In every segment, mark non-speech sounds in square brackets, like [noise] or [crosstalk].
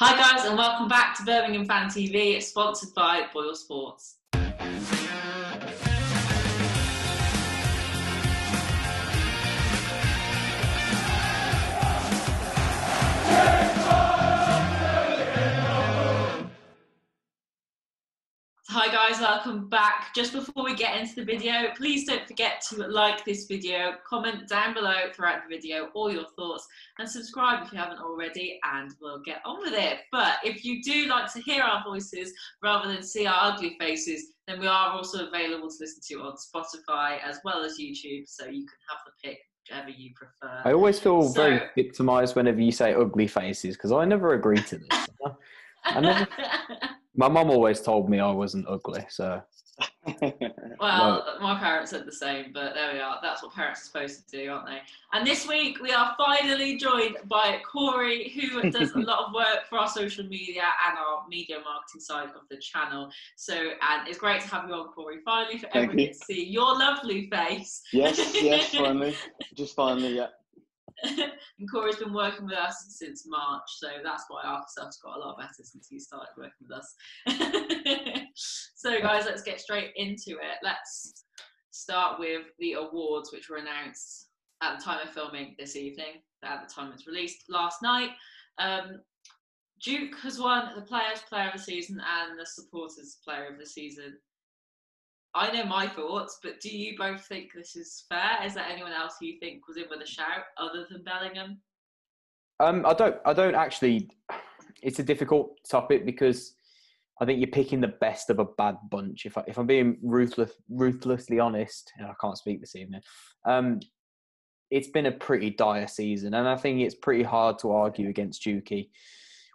Hi guys and welcome back to Birmingham Fan TV. Sponsored by Boyle Sports. Hi guys, welcome back. Just before we get into the video, please don't forget to like this video, comment down below throughout the video all your thoughts, and subscribe if you haven't already, and we'll get on with it. But if you do like to hear our voices rather than see our ugly faces, then we are also available to listen to on Spotify as well as YouTube, so you can have the pick whichever you prefer. I always feel So- very victimized whenever you say ugly faces because I never agree to this. I never, [laughs] my mum always told me I wasn't ugly, so [laughs] Well, my parents said the same, but there we are. That's what parents are supposed to do, aren't they? And this week we are finally joined by Corey, who does a [laughs] lot of work for our social media and our media marketing side of the channel. So, and it's great to have you on, Corey. Finally, for Thank everyone you. to see your lovely face. Yes, yes, [laughs] finally. Just finally, yeah. [laughs] and Corey's been working with us since March, so that's why our stuff's got a lot better since he started working with us. [laughs] so, guys, let's get straight into it. Let's start with the awards, which were announced at the time of filming this evening. At the time it's released last night. Um, Duke has won the Players Player of the Season and the Supporters Player of the Season. I know my thoughts, but do you both think this is fair? Is there anyone else who you think was in with a shout other than Bellingham? um, I don't. I don't actually. It's a difficult topic because I think you're picking the best of a bad bunch. If I, if I'm being ruthless, ruthlessly honest, and I can't speak this evening. Um, it's been a pretty dire season, and I think it's pretty hard to argue against Juki.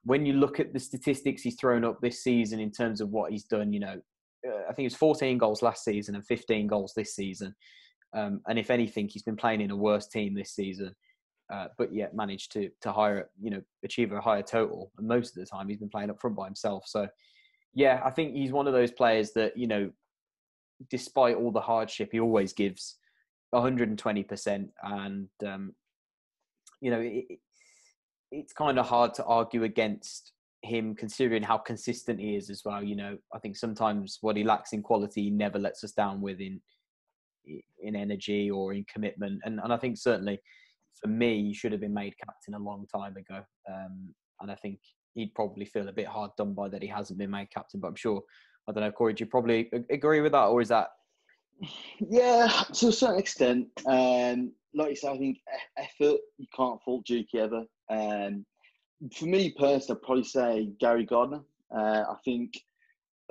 When you look at the statistics he's thrown up this season in terms of what he's done, you know, uh, I think it's 14 goals last season and 15 goals this season. Um, and if anything, he's been playing in a worse team this season, uh, but yet managed to to hire, you know, achieve a higher total. And most of the time, he's been playing up front by himself. So, yeah, I think he's one of those players that you know, despite all the hardship, he always gives 120 percent, and um, you know, it, it- it's kind of hard to argue against him considering how consistent he is as well. You know, I think sometimes what he lacks in quality he never lets us down with in in energy or in commitment. And and I think certainly for me, he should have been made captain a long time ago. Um, and I think he'd probably feel a bit hard done by that he hasn't been made captain. But I'm sure I don't know, Corey, do you probably agree with that, or is that Yeah, to a certain extent. Um, like you said, I think effort, you can't fault Dukey ever. Um, for me personally, I'd probably say Gary Gardner. Uh, I think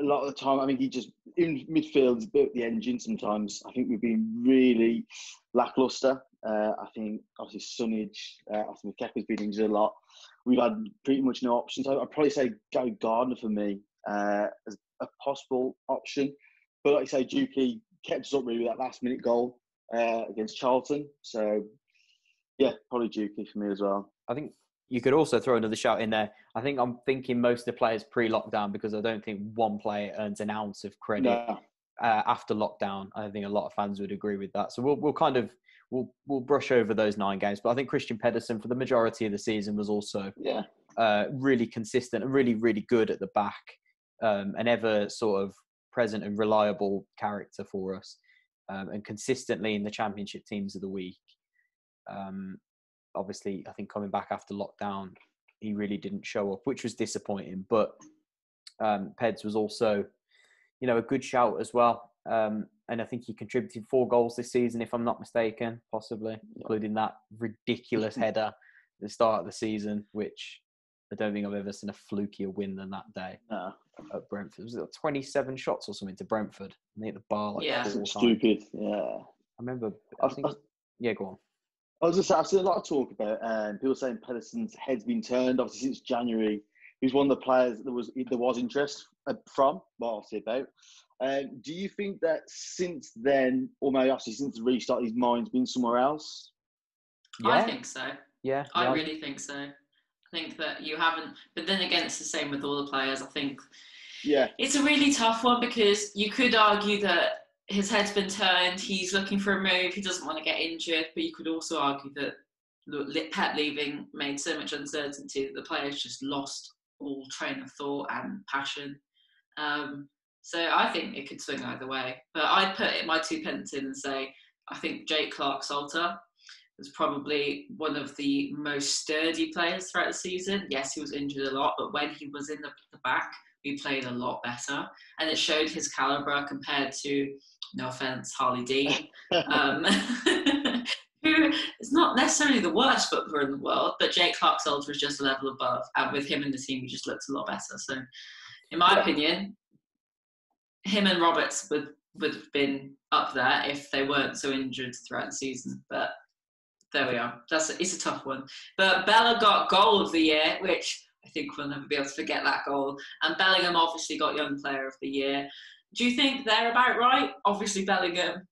a lot of the time, I think he just, in midfield, he's built the engine sometimes. I think we've been really lacklustre. Uh, I think obviously Sunjic, uh, I think McKepp's been injured a lot. We've had pretty much no options. I'd probably say Gary Gardner for me uh, as a possible option. But like I say, Dukey kept us up really with that last minute goal uh, against Charlton. So yeah, probably Dukey for me as well. I think you could also throw another shout in there. I think I'm thinking most of the players pre-lockdown because I don't think one player earns an ounce of credit No, uh, after lockdown. I think a lot of fans would agree with that. So we'll we'll kind of we'll we'll brush over those nine games. But I think Kristian Pedersen for the majority of the season was also yeah, uh, really consistent and really really good at the back, um, an ever sort of present and reliable character for us, um, and consistently in the championship teams of the week. Um, obviously, I think coming back after lockdown, he really didn't show up, which was disappointing. But um, Peds was also, you know, a good shout as well. Um, and I think he contributed four goals this season, if I'm not mistaken, possibly, including that ridiculous [laughs] header at the start of the season, which I don't think I've ever seen a flukier win than that day no, at Brentford. Was it 27 shots or something to Brentford? And they hit the bar like Yeah. stupid. Yeah. I remember. I I- I- Yeah, go on. I was just I've seen a lot of talk about um, people saying Pedersen's head's been turned. Obviously, since January, he's one of the players that was there was interest uh, from. Well, obviously about. Um, do you think that since then, or maybe actually since the restart, his mind's been somewhere else? I think so. Yeah, I yeah. really think so. I think that you haven't, but then again, it's the same with all the players. I think Yeah, It's a really tough one because you could argue that his head's been turned, he's looking for a move, he doesn't want to get injured, but you could also argue that Pep leaving made so much uncertainty that the players just lost all train of thought and passion. Um, so I think it could swing either way. But I'd put my two pence in and say I think Jake Clarke-Salter was probably one of the most sturdy players throughout the season. Yes, he was injured a lot, but when he was in the, the back, we played a lot better. And it showed his calibre compared to, no offence, Harley Dean, [laughs] um, [laughs] who is not necessarily the worst footballer in the world, but Jake Clarke-Salter was just a level above. And with him in the team, he just looked a lot better. So, in my opinion, him and Roberts would would have been up there if they weren't so injured throughout the season. But there we are. That's a, it's a tough one. But Bella got goal of the year, which I think we'll never be able to forget that goal. And Bellingham obviously got young player of the year. Do you think they're about right? Obviously Bellingham.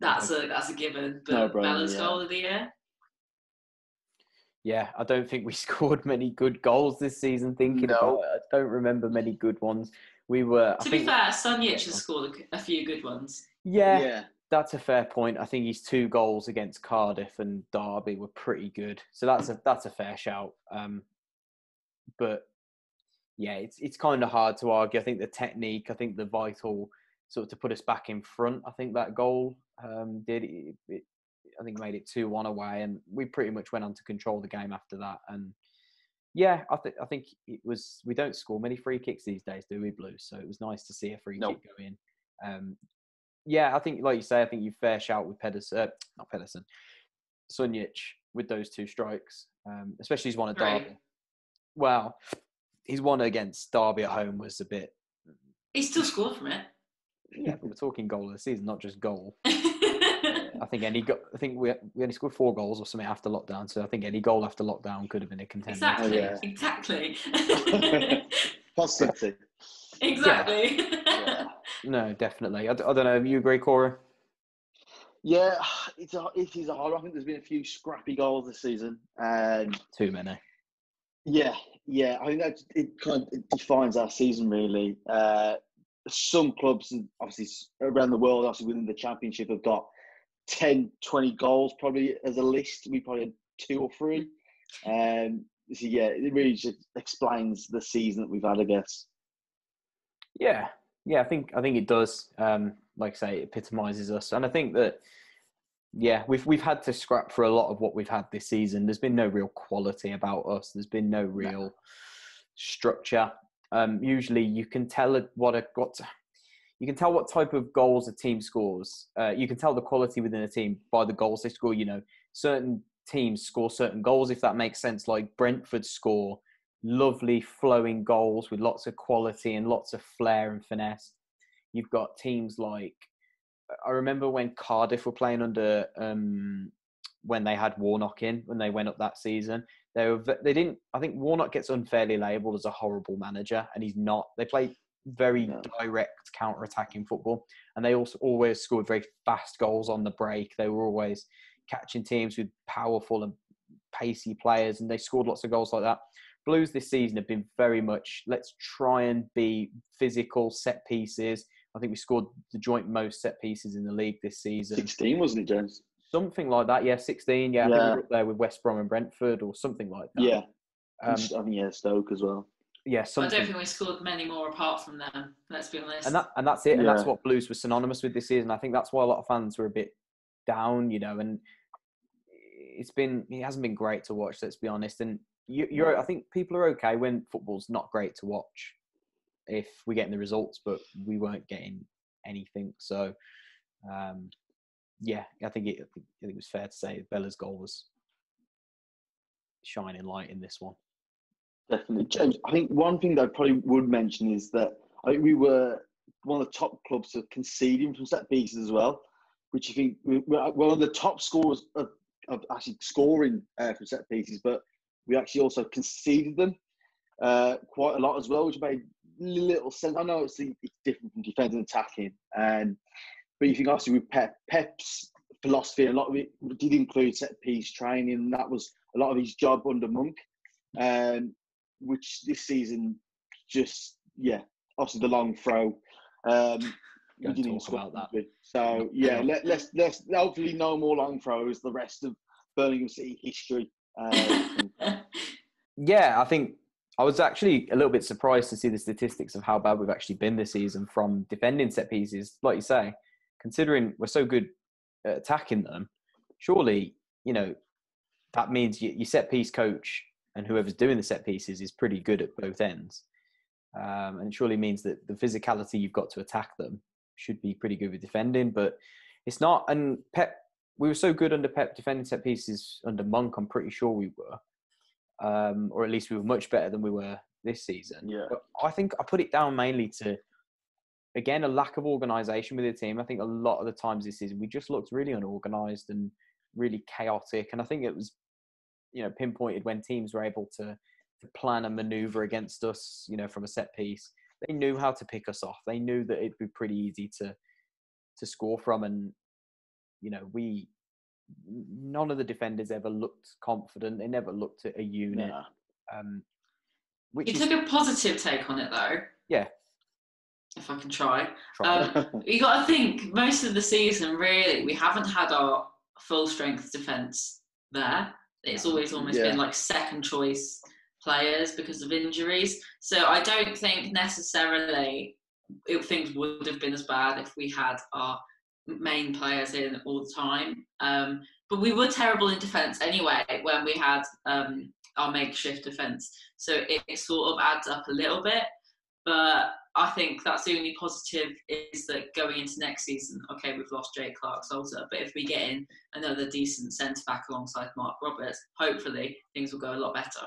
That's a that's a given. But No, Bella's yeah. goal of the year. Yeah, I don't think we [laughs] scored many good goals this season. Thinking No. about it, I don't remember many good ones. We were. I To be think, fair, Sunjic has scored a, a few good ones. yeah, yeah. that's a fair point. I think his two goals against Cardiff and Derby were pretty good. So that's a that's a fair shout. Um, but yeah, it's it's kind of hard to argue. I think the technique, I think the vital sort of to put us back in front. I think that goal um, did it, it. I think made it two one away, and we pretty much went on to control the game after that. And yeah, I think I think it was. We don't score many free kicks these days, do we, Blues? So it was nice to see a free Nope. kick go in. Um, yeah, I think, like you say, I think you fair shout with Pedersen, uh, not Pedersen, Sunjic with those two strikes, um, especially his one Three. Derby. Well, his one against Derby at home was a bit. He still scored from it. Yeah, but we're talking goal of the season, not just goal. [laughs] I think any go- I think we we only scored four goals or something after lockdown, so I think any goal after lockdown could have been a contender. exactly. Oh, yeah. Exactly. [laughs] Positivity. exactly. Yeah. No, definitely. I, d- I don't know. Have you agree, Cora? Yeah, it's a, it is a hard. I think there's been a few scrappy goals this season, and Too many. yeah, yeah, I think that it kind of it defines our season really. Uh, some clubs, obviously around the world, obviously within the championship, have got 10, 20 goals probably as a list. We probably had two or three. Um, so yeah, it really just explains the season that we've had, I guess. Yeah, yeah. I think I think it does. Um, like I say, it epitomises us, and I think that yeah, we've we've had to scrap for a lot of what we've had this season. There's been no real quality about us. There's been no real structure. Um, usually, you can tell what a what you can tell what type of goals a team scores. Uh, you can tell the quality within a team by the goals they score. You know, certain teams score certain goals, if that makes sense. Like Brentford score lovely flowing goals with lots of quality and lots of flair and finesse. You've got teams like I remember when Cardiff were playing under um, when they had Warnock in when they went up that season. They were they didn't. I think Warnock gets unfairly labelled as a horrible manager, and he's not. They play very No. direct counter-attacking football, and they also always scored very fast goals on the break. They were always catching teams with powerful and pacey players, and they scored lots of goals like that. Blues this season have been very much let's try and be physical set pieces. I think we scored the joint most set pieces in the league this season. 16, wasn't it, James? Something like that, yeah, 16. Yeah, I think we're up there with West Brom and Brentford or something like that. Yeah. um, I think, yeah, Stoke as well. yeah, I don't think we scored many more apart from them. Let's be honest. And that and that's it. And that's what Blues was synonymous with this season. I think that's why a lot of fans were a bit down, you know, and it's been it hasn't been great to watch. Let's be honest. And you, you're I think people are okay when football's not great to watch if we're getting the results, but we weren't getting anything. So um, yeah, I think it I think it was fair to say Bella's goal was shining light in this one. Definitely, James. I think one thing that I probably would mention is that I think we were one of the top clubs of conceding from set pieces as well, which I think we- we're one of the top scorers of, of actually scoring uh, from set pieces, but we actually also conceded them uh, quite a lot as well, which made little sense. I know it's, it's different from defending and attacking, and but you think obviously with Pep, Pep's philosophy, a lot of it did include set piece training, and that was a lot of his job under Monk. Um, which this season just yeah, obviously the long throw. Um, we didn't talk about that. with. So yeah, let, let's let's hopefully no more long throws. The rest of Birmingham City history. Uh, [laughs] Yeah, I think I was actually a little bit surprised to see the statistics of how bad we've actually been this season from defending set pieces. Like you say, considering we're so good at attacking them, surely you know that means your set piece coach and whoever's doing the set pieces is pretty good at both ends. Um, and it surely means that the physicality you've got to attack them should be pretty good with defending, but it's not. And Pep, we were so good under Pep defending set pieces under Monk. I'm pretty sure we were um, or at least we were much better than we were this season. Yeah. But I think I put it down mainly to, again, a lack of organisation with the team. I think a lot of the times this season we just looked really unorganised and really chaotic. And I think it was, you know, pinpointed when teams were able to, to plan a manoeuvre against us, you know, from a set piece. They knew how to pick us off. They knew that it'd be pretty easy to to score from, and you know, we none of the defenders ever looked confident. They never looked at a unit. Nah. Um, which You is, took a positive take on it though. Yeah. If I can try. try. Um, [laughs] you got to think most of the season, really, we haven't had our full strength defence there. It's always almost Yeah. been like second choice players because of injuries. So I don't think necessarily it, things would have been as bad if we had our main players in all the time. Um, but we were terrible in defence anyway when we had um, our makeshift defence. So it, it sort of adds up a little bit. But I think that's the only positive is that going into next season, okay, we've lost Jake Clarke-Salter, but if we get in another decent centre back alongside Marc Roberts, hopefully things will go a lot better.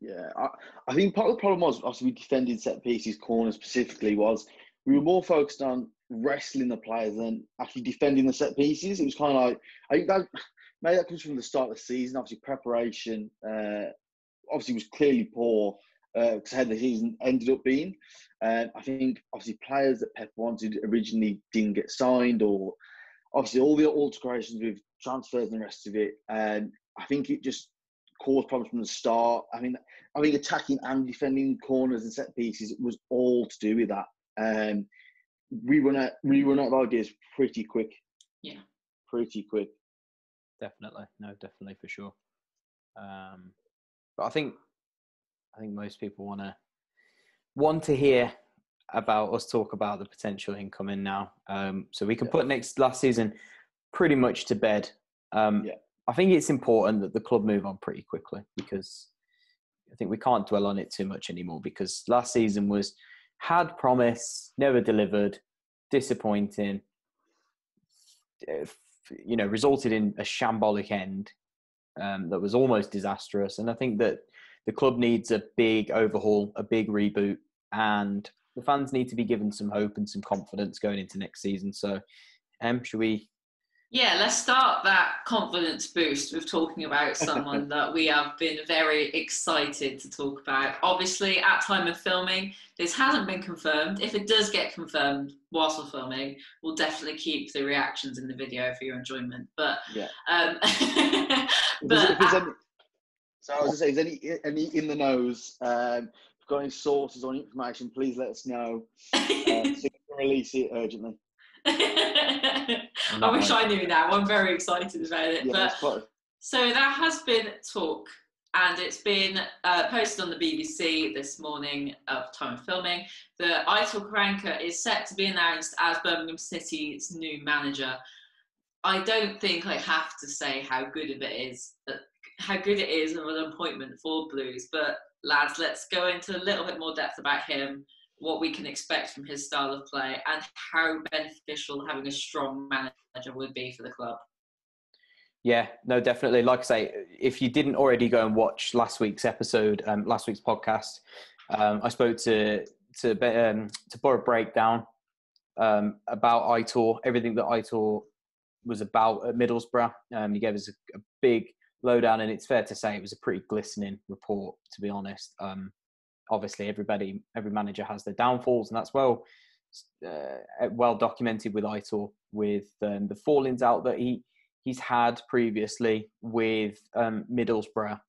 Yeah, I, I think part of the problem was obviously we defended set pieces, corners specifically, was we were more focused on wrestling the players and actually defending the set pieces. It was kind of like I think that maybe that comes from the start of the season. Obviously, preparation uh, obviously was clearly poor because how the season ended up being. And I think obviously players that Pep wanted originally didn't get signed, or obviously all the alterations with transfers and the rest of it. And I think it just caused problems from the start. I mean, I think attacking and defending corners and set pieces was all to do with that. Um, we run out, we run out of ideas pretty quick. Yeah. pretty quick. definitely, no, definitely for sure. Um, but I think, I think most people want to want to hear about us talk about the potential incoming now. Um, so we can Yeah. put next last season pretty much to bed. Um, Yeah. I think it's important that the club move on pretty quickly because I think we can't dwell on it too much anymore because last season was had promise, never delivered, disappointing. uh, You know, resulted in a shambolic end um, that was almost disastrous. And I think that the club needs a big overhaul, a big reboot, and the fans need to be given some hope and some confidence going into next season. So, um, should we? Yeah, let's start that confidence boost with talking about [laughs] someone that we have been very excited to talk about. Obviously, at time of filming, this hasn't been confirmed. If it does get confirmed whilst we're filming, we'll definitely keep the reactions in the video for your enjoyment. But Yeah. um, [laughs] but if there's any, so I was going to say, is any any in the nose? Um, if you've got any sources or information, please let us know. [laughs] Uh, so we can release it urgently. [laughs] I wish I knew now. I'm very excited about it. Yeah, but So there has been talk, and it's been uh, posted on the BBC this morning of time of filming that Aitor Karanka is set to be announced as Birmingham City's new manager. I don't think I have to say how good of it is, uh, how good it is of an appointment for Blues. But lads, let's go into a little bit more depth about him, what we can expect from his style of play, and how beneficial having a strong manager would be for the club. Yeah, no, definitely. Like I say, if you didn't already go and watch last week's episode, um, last week's podcast, um, I spoke to to um, to Borough Breakdown um, about Aitor, everything that Aitor was about at Middlesbrough. Um, he gave us a, a big lowdown, and it's fair to say it was a pretty glistening report, to be honest. Um, obviously, everybody, every manager has their downfalls, and that's well uh, well documented with Aitor, with um, the fallings out that he he's had previously with um, Middlesbrough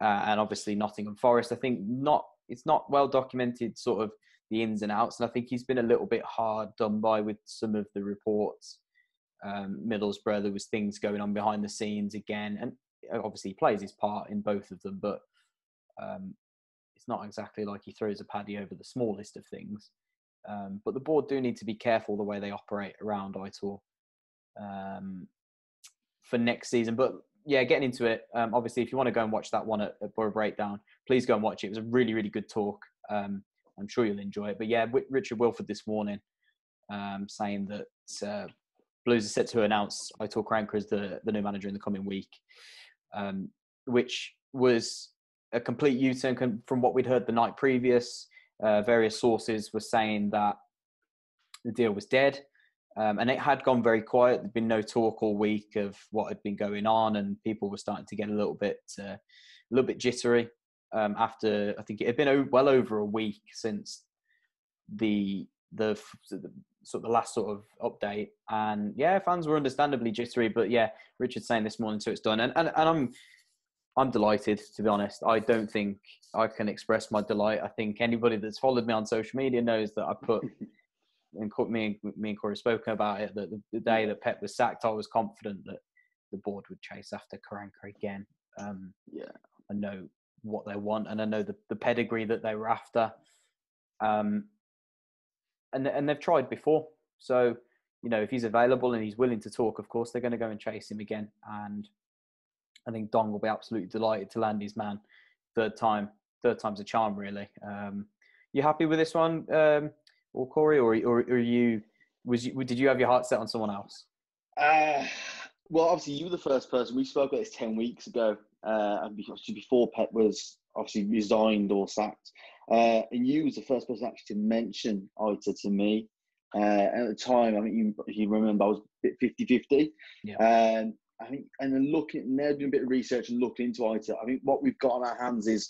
uh, and obviously Nottingham Forest. I think not it's not well documented sort of the ins and outs, and I think he's been a little bit hard done by with some of the reports. Um, Middlesbrough, there was things going on behind the scenes again, and obviously he plays his part in both of them, but um, it's not exactly like he throws a paddy over the smallest of things. Um, but the board do need to be careful the way they operate around Aitor um, for next season. But yeah, getting into it. Um, obviously, if you want to go and watch that one at, at Borough Breakdown, please go and watch it. It was a really, really good talk. Um, I'm sure you'll enjoy it. But yeah, Richard Wilford this morning um, saying that uh, Blues are set to announce Aitor Karanka as the, the new manager in the coming week, um, which was a complete U-turn from what we'd heard the night previous. Uh, various sources were saying that the deal was dead. Um, and it had gone very quiet. There'd been no talk all week of what had been going on, and people were starting to get a little bit, uh, a little bit jittery. Um, after I think it had been well over a week since the the, the sort of the last sort of update, and yeah, fans were understandably jittery. But yeah, Richard's saying this morning, so it's done, and and, and I'm I'm delighted to be honest. I don't think I can express my delight. I think anybody that's followed me on social media knows that I put [laughs] and me and me and Corey spoken about it that the, day that Pep was sacked, I was confident that the board would chase after Karanka again. Um, yeah, I know what they want, and I know the, the pedigree that they were after. Um, and and they've tried before, so you know if he's available and he's willing to talk, of course they're going to go and chase him again. And I think Dong will be absolutely delighted to land his man third time. Third time's a charm, really. Um, you happy with this one? Um, or Corey, or or, or you was you, did you have your heart set on someone else? Uh, well, obviously you were the first person. We spoke about this ten weeks ago, uh, and before Pep was obviously resigned or sacked, uh, and you was the first person actually to mention Aitor to me. Uh, at the time, I think you, you remember I was a bit 50-50. Yeah. Um, I think, and then looking, now doing a bit of research and looking into Aitor, I think what we've got on our hands is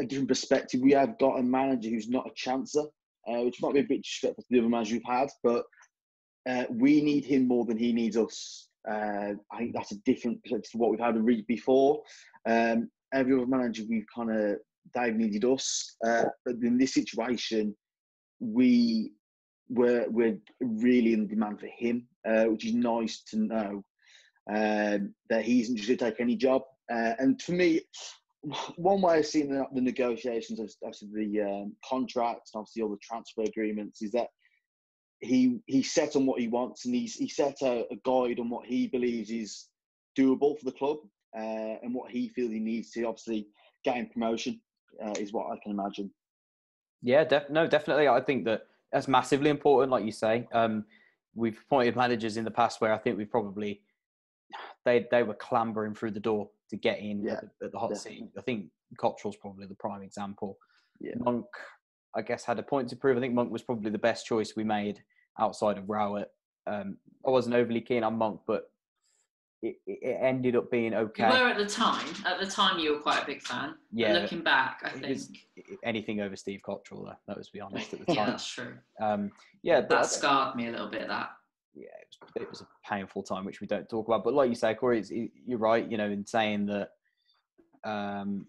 a different perspective. We have got a manager who's not a chancer uh, which might be a bit disrespectful to the other managers we've had, but uh, we need him more than he needs us. Uh, I think that's a different perspective to what we've had a read before. Um, every other manager we've kind of they've needed us, uh, but in this situation, we were we're really in demand for him, uh, which is nice to know um, that he isn't just going to take any job. Uh, and for me, one way of seeing the, the negotiations of, of the um, contracts and obviously all the transfer agreements is that he he set on what he wants and he's he set a, a guide on what he believes is doable for the club uh, and what he feels he needs to obviously gain promotion uh, is what I can imagine. Yeah, def- no, definitely. I think that that's massively important, like you say. Um, we've appointed managers in the past where I think we've probably they they were clambering through the door to get in yeah, at, the, at, the, hot definitely. seat. I think Cotterill's probably the prime example. Yeah. Monk, I guess, had a point to prove. I think Monk was probably the best choice we made outside of Rowett. Um, I wasn't overly keen on Monk, but it, it, ended up being okay. You were at the time. At the time, you were quite a big fan. Yeah. But looking back, I think anything over Steve Cotterill. Though, that was to be honest at the [laughs] time. yeah, that's true. Um, yeah, that scarred me a little bit. That yeah, it was, it was, a painful time, which we don't talk about. But like you say, Corey, you're right. You know, in saying that, um,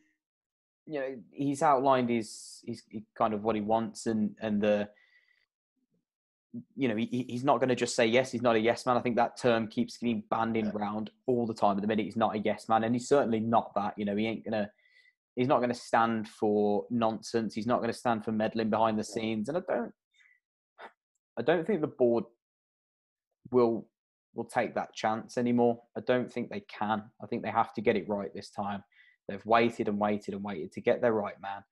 you know, he's outlined his, his kind of what he wants and and the, you know, he, he's not going to just say yes. He's not a yes man. I think that term keeps getting bandied yeah. around all the time. At the minute, he's not a yes man, and he's certainly not that. You know, he ain't gonna. He's not going to stand for nonsense. He's not going to stand for meddling behind the scenes. And I don't, I don't think the board will will take that chance anymore. I don't think they can. I think they have to get it right this time. They've waited and waited and waited to get their right man.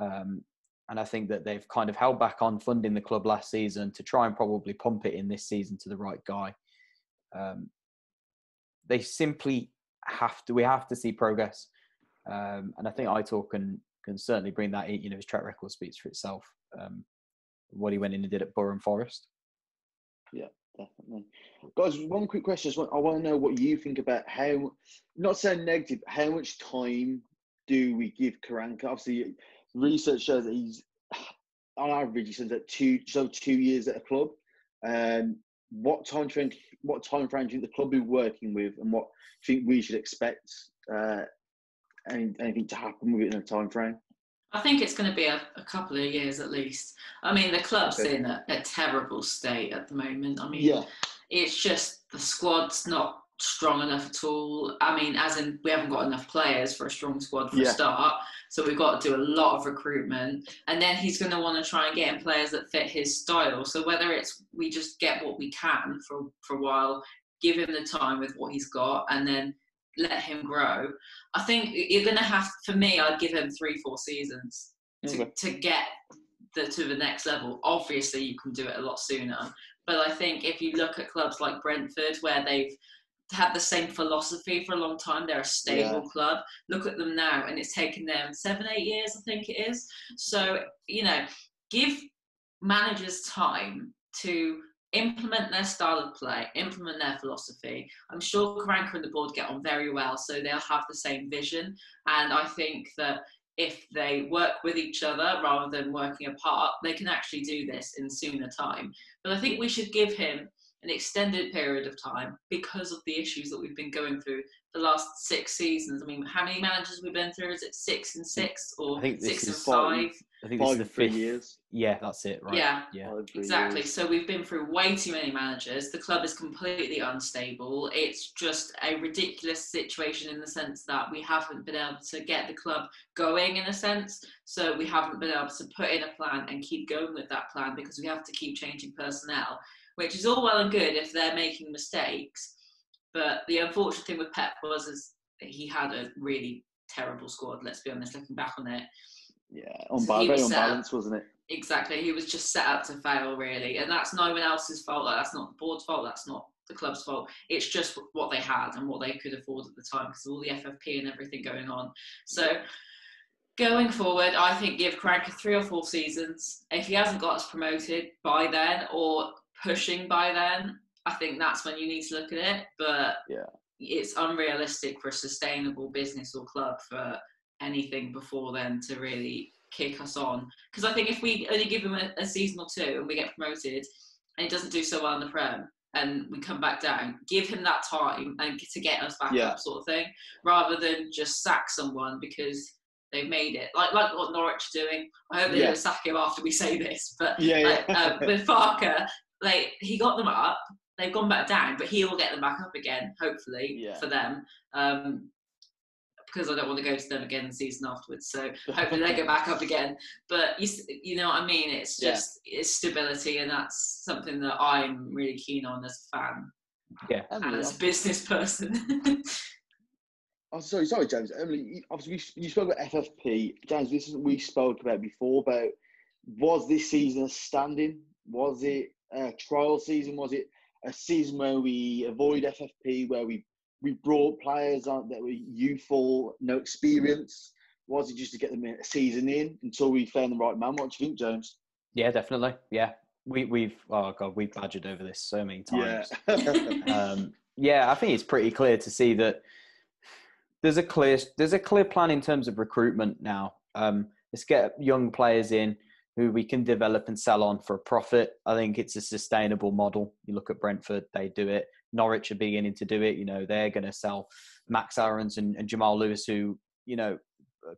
Um, and I think that they've kind of held back on funding the club last season to try and probably pump it in this season to the right guy. Um, they simply have to. We have to see progress, um, and I think Aitor can can certainly bring that. You know, his track record speaks for itself. Um, what he went in and did at Borough Forest. Yeah, definitely. Guys, one quick question. I want to know what you think about how, not saying negative, how much time do we give Karanka? Obviously, research shows that he's, on average, he spends at two, so two years at a club. Um, what time frame? What time frame do you think the club be working with, and what do you think we should expect? Uh, any, anything to happen with it in a time frame? I think it's going to be a, a, couple of years at least. I mean, the club's okay. in a, a, terrible state at the moment. I mean, yeah. it's just the squad's not strong enough at all. I mean, as in we haven't got enough players for a strong squad for Yeah. a start. So we've got to do a lot of recruitment. And then he's going to want to try and get in players that fit his style. So whether it's we just get what we can for, for a while, give him the time with what he's got, and then let him grow. I think you're going to have, for me, I'd give him three, four seasons to, Okay. to get the, to the next level. Obviously, you can do it a lot sooner. But I think if you look at clubs like Brentford, where they've had the same philosophy for a long time, they're a stable club. Look at them now, and it's taken them seven, eight years, I think it is. So, you know, give managers time to implement their style of play, implement their philosophy. I'm sure Karanka and the board get on very well, so they'll have the same vision. And I think that if they work with each other rather than working apart, they can actually do this in sooner time. But I think we should give him an extended period of time because of the issues that we've been going through the last six seasons. I mean, how many managers we've been through? Is it six and mm. six or I think this six and is five? five. I think this is the or three fifth. years. Yeah, that's it. Right. Yeah. Yeah. Five, Exactly. years. So we've been through way too many managers. The club is completely unstable. It's just a ridiculous situation in the sense that we haven't been able to get the club going in a sense. So we haven't been able to put in a plan and keep going with that plan because we have to keep changing personnel, which is all well and good if they're making mistakes. But the unfortunate thing with Pep was is he had a really terrible squad. Let's be honest, looking back on it. Yeah, So unbalanced, he very was unbalanced, wasn't it? Exactly. He was just set up to fail, really. And that's no one else's fault. Like, that's not the board's fault. That's not the club's fault. It's just what they had and what they could afford at the time because of all the FFP and everything going on. So going forward, I think give Karanka three or four seasons. If he hasn't got us promoted by then or pushing by then, I think that's when you need to look at it. But Yeah. it's unrealistic for a sustainable business or club for anything before then to really kick us on. Because I think if we only give him a, a season or two and we get promoted and he doesn't do so well in the Prem and we come back down, give him that time and to get us back Yeah. up, sort of thing, rather than just sack someone because they've made it. Like like what Norwich are doing. I hope they Yeah. don't sack him after we say this, but Yeah, like, yeah. um, [laughs] with Farke, like he got them up. They've gone back down, but he will get them back up again, hopefully Yeah. for them. Um, because I don't want to go to them again the season afterwards. So hopefully they go back up again. But you, you know what I mean? It's Yeah. just it's stability, and that's something that I'm really keen on as a fan Yeah. and Emily, as a business person. [laughs] Oh, sorry, sorry, James. Emily, obviously you, you spoke about FFP. James, this is what we spoke about before. About was this season a standing? Was it a trial season? Was it a season where we avoid FFP, where we we brought players on that were youthful, no experience? Was it just to get them a season in until we found the right man? What do you think, James? Yeah, definitely. Yeah. We we've oh god, we've badgered over this so many times. Yeah. [laughs] um, yeah, I think it's pretty clear to see that there's a clear there's a clear plan in terms of recruitment now. Um, let's get young players in who we can develop and sell on for a profit. I think it's a sustainable model. You look at Brentford, they do it. Norwich are beginning to do it. You know, they're going to sell Max Aarons and, and Jamal Lewis, who you know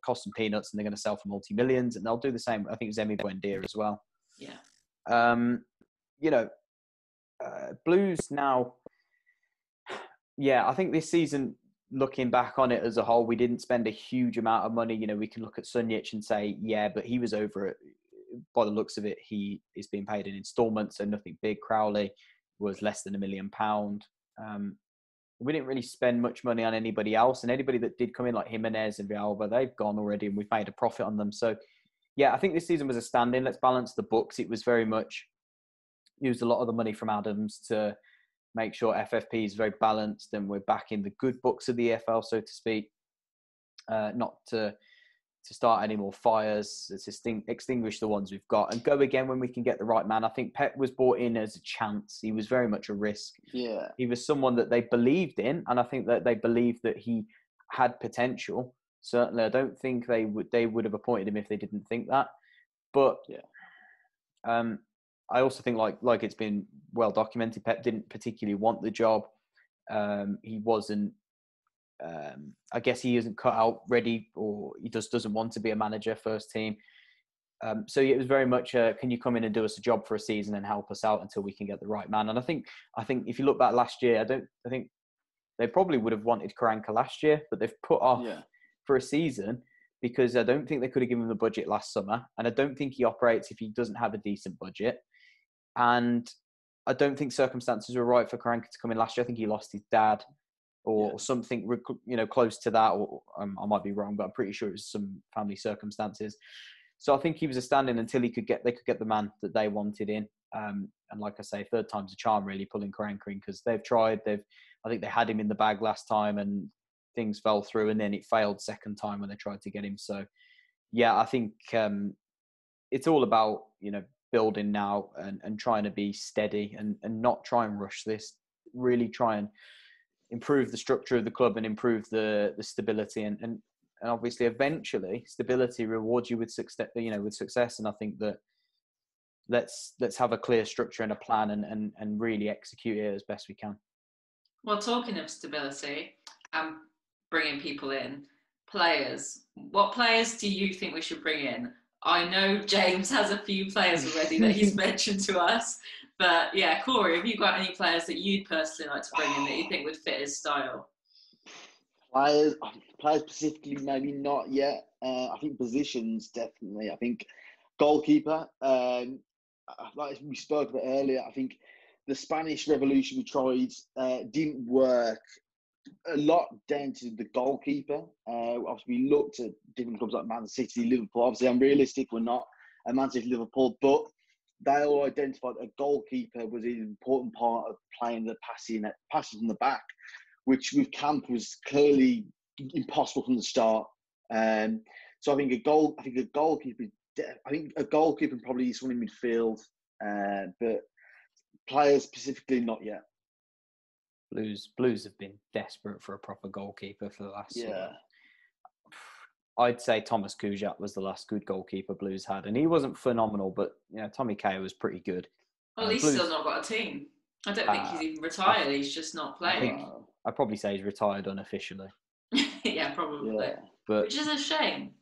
cost them peanuts, and they're going to sell for multi millions, and they'll do the same. I think Zemi Buendia as well. yeah, Um, you know, uh, Blues now. Yeah, I think this season, looking back on it as a whole, we didn't spend a huge amount of money. You know, we can look at Sunjic and say, yeah, but he was over it. By the looks of it, he is being paid in instalments, so nothing big. Crowley was less than a million pound. Um, we didn't really spend much money on anybody else, and anybody that did come in, like Gimenez and Villalba, they've gone already, and we've made a profit on them. So, yeah, I think this season was a stand-in. Let's balance the books. It was very much used a lot of the money from Adams to make sure FFP is very balanced and we're back in the good books of the EFL, so to speak. Uh, not to to start any more fires, to extin- extinguish the ones we've got, and go again when we can get the right man. I think Pep was brought in as a chance. He was very much a risk. yeah. He was someone that they believed in, and I think that they believed that he had potential. Certainly, I don't think they would they would have appointed him if they didn't think that. But Yeah. um, I also think like like it's been well documented. Pep didn't particularly want the job. Um, he wasn't. Um, I guess he isn't cut out ready, or he just doesn't want to be a manager first team. Um, so it was very much, uh, can you come in and do us a job for a season and help us out until we can get the right man? And I think, I think if you look back last year, I don't, I think they probably would have wanted Karanka last year, but they've put off Yeah. for a season because I don't think they could have given him the budget last summer, and I don't think he operates if he doesn't have a decent budget. And I don't think circumstances were right for Karanka to come in last year. I think he lost his dad or Yeah. something, rec- you know, close to that. Or um, I might be wrong, but I'm pretty sure it was some family circumstances. So I think he was a stand-in until he could get they could get the man that they wanted in. Um, and like I say, third time's a charm, really pulling Karanka because they've tried. They've I think they had him in the bag last time and things fell through, and then it failed second time when they tried to get him. So yeah, I think um, it's all about you know building now and, and trying to be steady and, and not try and rush this. Really try and improve the structure of the club and improve the the stability and and, and obviously eventually stability rewards you with success you know with success and I think that let's let's have a clear structure and a plan and, and, and really execute it as best we can. Well, talking of stability and bringing people in, players, what players do you think we should bring in? I know James has a few players already that he's [laughs] mentioned to us, but yeah, Corey, have you got any players that you'd personally like to bring in that you think would fit his style? Players, players specifically, maybe not yet. Uh, I think positions definitely. I think goalkeeper. Um, like we spoke about earlier, I think the Spanish Revolution we tried uh, didn't work. A lot down to the goalkeeper. Uh, obviously, we looked at different clubs like Man City, Liverpool. Obviously, I'm realistic. We're not a Man City, Liverpool, but they all identified a goalkeeper was an important part of playing the passing passes in the back, which with Camp was clearly impossible from the start. Um, so I think a goal, I think a goalkeeper, I think a goalkeeper probably someone in midfield, uh, but players specifically not yet. Blues Blues have been desperate for a proper goalkeeper for the last. sort of- Yeah, I'd say Tomasz Kuszczak was the last good goalkeeper Blues had, and he wasn't phenomenal, but you know Tommy Kay was pretty good. Well, he's Blues- still not got a team. I don't think Uh, he's even retired. He's just not playing. Uh, I'd probably say he's retired unofficially, [laughs] yeah, probably. yeah. but Which is a shame.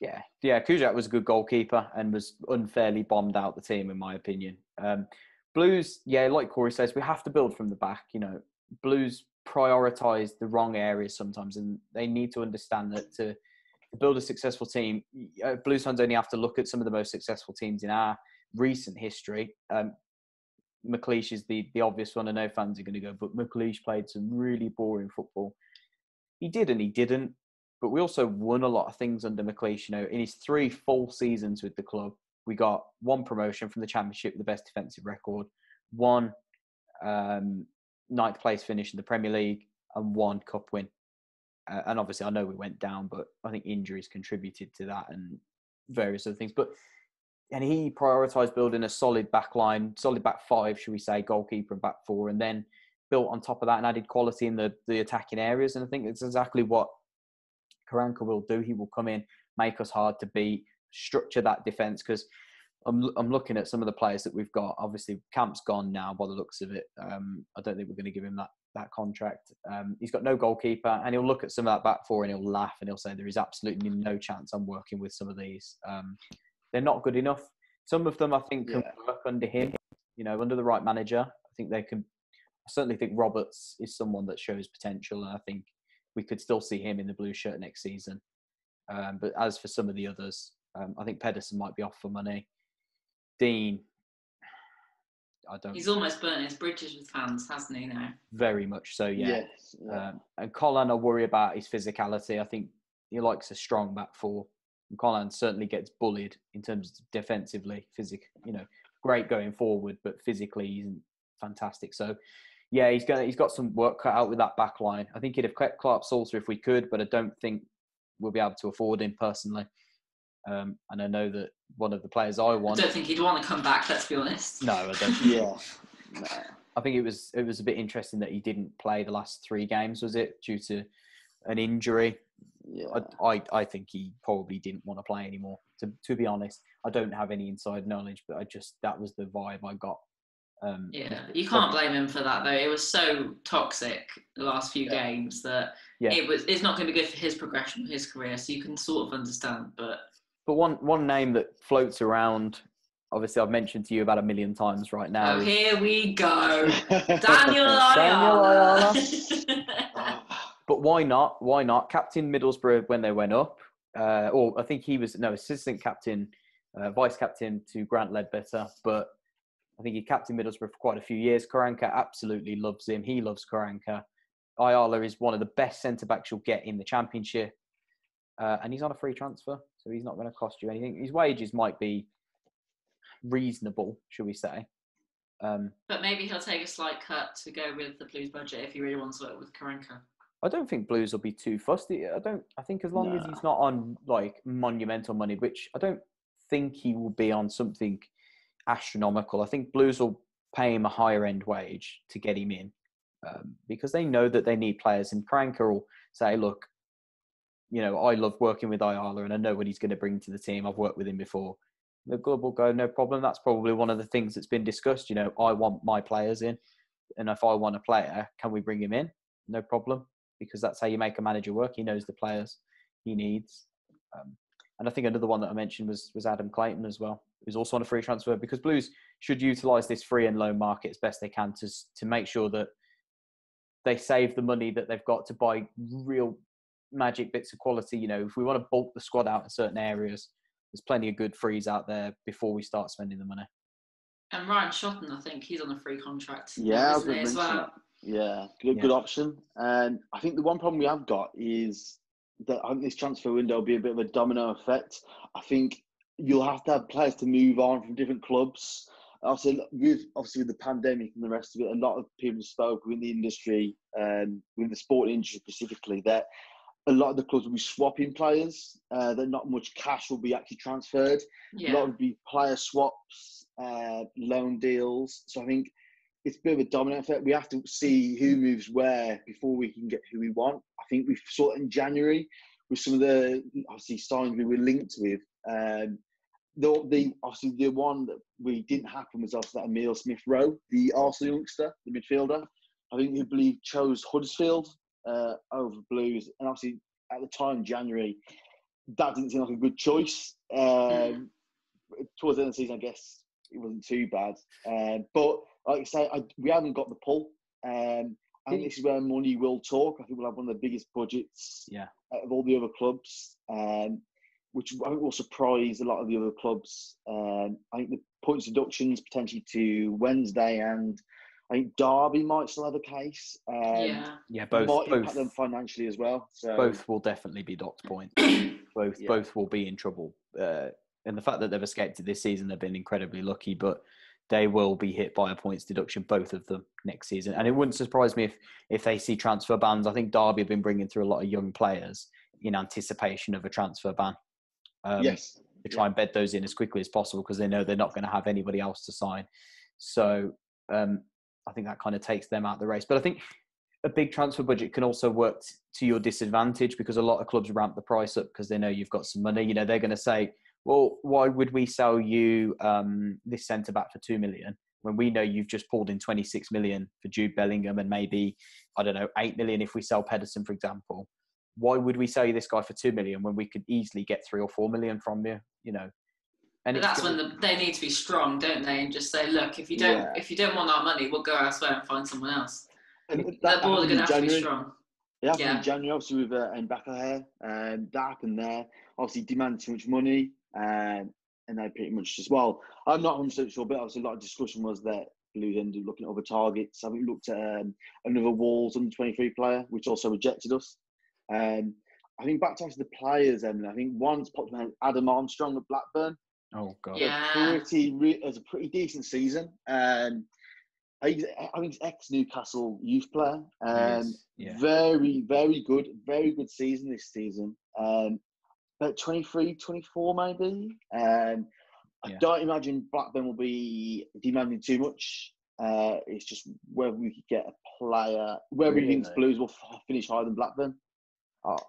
yeah, yeah, Kuszczak was a good goalkeeper and was unfairly bombed out the team, in my opinion. Um, Blues, yeah, like Corey says, we have to build from the back. You know, Blues prioritize the wrong areas sometimes, and they need to understand that to, to build a successful team, uh, Blues fans only have to look at some of the most successful teams in our recent history. Um, McLeish is the, the obvious one. I know fans are going to go, but McLeish played some really boring football. He did and he didn't but we also won a lot of things under McLeish. You know, in his three full seasons with the club, we got one promotion from the championship, the best defensive record, one um, ninth place finish in the Premier League, and one cup win. Uh, and obviously, I know we went down, but I think injuries contributed to that and various other things. But and he prioritised building a solid back line, solid back five, should we say, goalkeeper and back four, and then built on top of that and added quality in the the attacking areas. And I think it's exactly what Karanka will do. He will come in, make us hard to beat, structure that defence. Because I'm I'm looking at some of the players that we've got. Obviously, Camp's gone now by the looks of it. Um, I don't think we're going to give him that that contract. Um, he's got no goalkeeper, and he'll look at some of that back four and he'll laugh and he'll say there is absolutely no chance I'm working with some of these. Um, they're not good enough. Some of them I think can Yeah. work under him. You know, under the right manager, I think they can. I certainly think Roberts is someone that shows potential, and I think we could still see him in the blue shirt next season. Um, but as for some of the others, um, I think Pedersen might be off for money. Dean, I don't He's almost burnt his bridges with fans, hasn't he? Now. very much so. Yeah. Yes. yeah. Um, and Colin, I worry about his physicality. I think he likes a strong back four. And Colin certainly gets bullied in terms of defensively, physic. You know, great going forward, but physically he isn't fantastic. So, yeah, he's got he's got some work cut out with that back line. I think he'd have kept Clarke-Salter if we could, but I don't think we'll be able to afford him personally. Um, and I know that one of the players I I want. don't think he'd want to come back. Let's be honest. No, I don't. [laughs] yeah. No. I think it was it was a bit interesting that he didn't play the last three games. Was it due to an injury? Yeah. I, I, I think he probably didn't want to play anymore. To to be honest, I don't have any inside knowledge, but I just that was the vibe I got. Um, Yeah, you can't blame him for that though. It was so toxic the last few Yeah. games that Yeah. it was. It's not going to be good for his progression, his career. So you can sort of understand, but But one one name that floats around obviously I've mentioned to you about a million times right now. Oh, is- here we go. Daniel [laughs] Daniel Ayala. [laughs] But why not? Why not? Captain Middlesbrough when they went up, uh, or I think he was no assistant captain, uh, vice captain to Grant Leadbitter. But I think he captained Middlesbrough for quite a few years. Karanka absolutely loves him. He loves Karanka. Ayala is one of the best centre backs you'll get in the championship, uh, and he's on a free transfer, so he's not going to cost you anything. His wages might be reasonable, should we say? Um, but maybe he'll take a slight cut to go with the Blues budget if he really wants to work with Karanka. I don't think Blues will be too fussed. I don't. I think as long as he's not on like monumental money, which I don't think he will be on something astronomical. I think Blues will pay him a higher end wage to get him in um, because they know that they need players. And Karanka will say, "Look, you know, I love working with Ayala, and I know what he's going to bring to the team. I've worked with him before." The club will go, "No problem." That's probably one of the things that's been discussed. You know, I want my players in, and if I want a player, can we bring him in? No problem because that's how you make a manager work. He knows the players he needs. Um, and I think another one that I mentioned was was Adam Clayton as well, who's also on a free transfer because Blues should utilise this free and loan market as best they can to to make sure that they save the money that they've got to buy real magic bits of quality. You know, if we want to bulk the squad out in certain areas, there's plenty of good frees out there before we start spending the money. And Ryan Shotton, I think he's on a free contract. Yeah, isn't he, as well. Yeah, good, Yeah. good option. And I think the one problem we have got is that I think this transfer window will be a bit of a domino effect. I think you'll have to have players to move on from different clubs. Obviously, with obviously with the pandemic and the rest of it, a lot of people spoke within the industry, um, within the sporting industry specifically, that a lot of the clubs will be swapping players. Uh, that not much cash will be actually transferred. A lot Yeah. would be player swaps, uh, loan deals. So I think it's a bit of a dominant effect. We have to see who moves where before we can get who we want. I think we saw it in January with some of the obviously signs we were linked with. Um, the, the obviously the one that we didn't happen was also that Emile Smith Rowe, the Arsenal youngster, the midfielder. I think who believe chose Huddersfield uh, over Blues, and obviously at the time January, that didn't seem like a good choice. Um, Towards the end of the season, I guess it wasn't too bad. Um, but like I say, I, we haven't got the pull. Um, think this is where money will talk. I think we'll have one of the biggest budgets Yeah. of all the other clubs, um, which I think will surprise a lot of the other clubs. Um, I think the points deductions potentially to Wednesday and I think Derby might still have a case. Um, yeah. Yeah, both might impact both them financially as well. So both will definitely be docked points. [clears throat] both Yeah. both will be in trouble. Uh, and the fact that they've escaped it this season, they've been incredibly lucky. But they will be hit by a points deduction, both of them next season. And it wouldn't surprise me if if they see transfer bans. I think Derby have been bringing through a lot of young players in anticipation of a transfer ban. Um, yes, to try and bed those in as quickly as possible because they know they're not going to have anybody else to sign. So um, I think that kind of takes them out of the race. But I think a big transfer budget can also work to your disadvantage because a lot of clubs ramp the price up because they know you've got some money. You know, they're going to say, well, why would we sell you um, this centre back for two million when we know you've just pulled in 26 million for Jude Bellingham and maybe, I don't know, 8 million if we sell Pedersen, for example? Why would we sell you this guy for 2 million when we could easily get 3 or 4 million from you? You know, and But that's when the, they need to be strong, don't they? And just say, look, if you don't, Yeah. if you don't want our money, we'll go elsewhere and find someone else. and The that board are going to have to be strong. It happened Yeah. in January, obviously, with uh, Mbaka here. Um, that happened there. Obviously, demand too much money, um, and they pretty much as well. I'm not 100% sure, but obviously, a lot of discussion was that Blues ended up looking at other targets. I think we looked at um, another Wolves under 23 player, which also rejected us. Um, I think back to the players, Emily, I think one's popped in my head, Adam Armstrong at Blackburn. Oh god, Yeah. Pretty, re- it was a pretty decent season. Um, I think I he's ex Newcastle youth player. Um, Yes, yeah. very, very good, very good season this season. Um, about 23, 24 maybe. Um, I Yeah. don't imagine Blackburn will be demanding too much. Uh, it's just whether we could get a player, whether he thinks Blues will f- finish higher than Blackburn.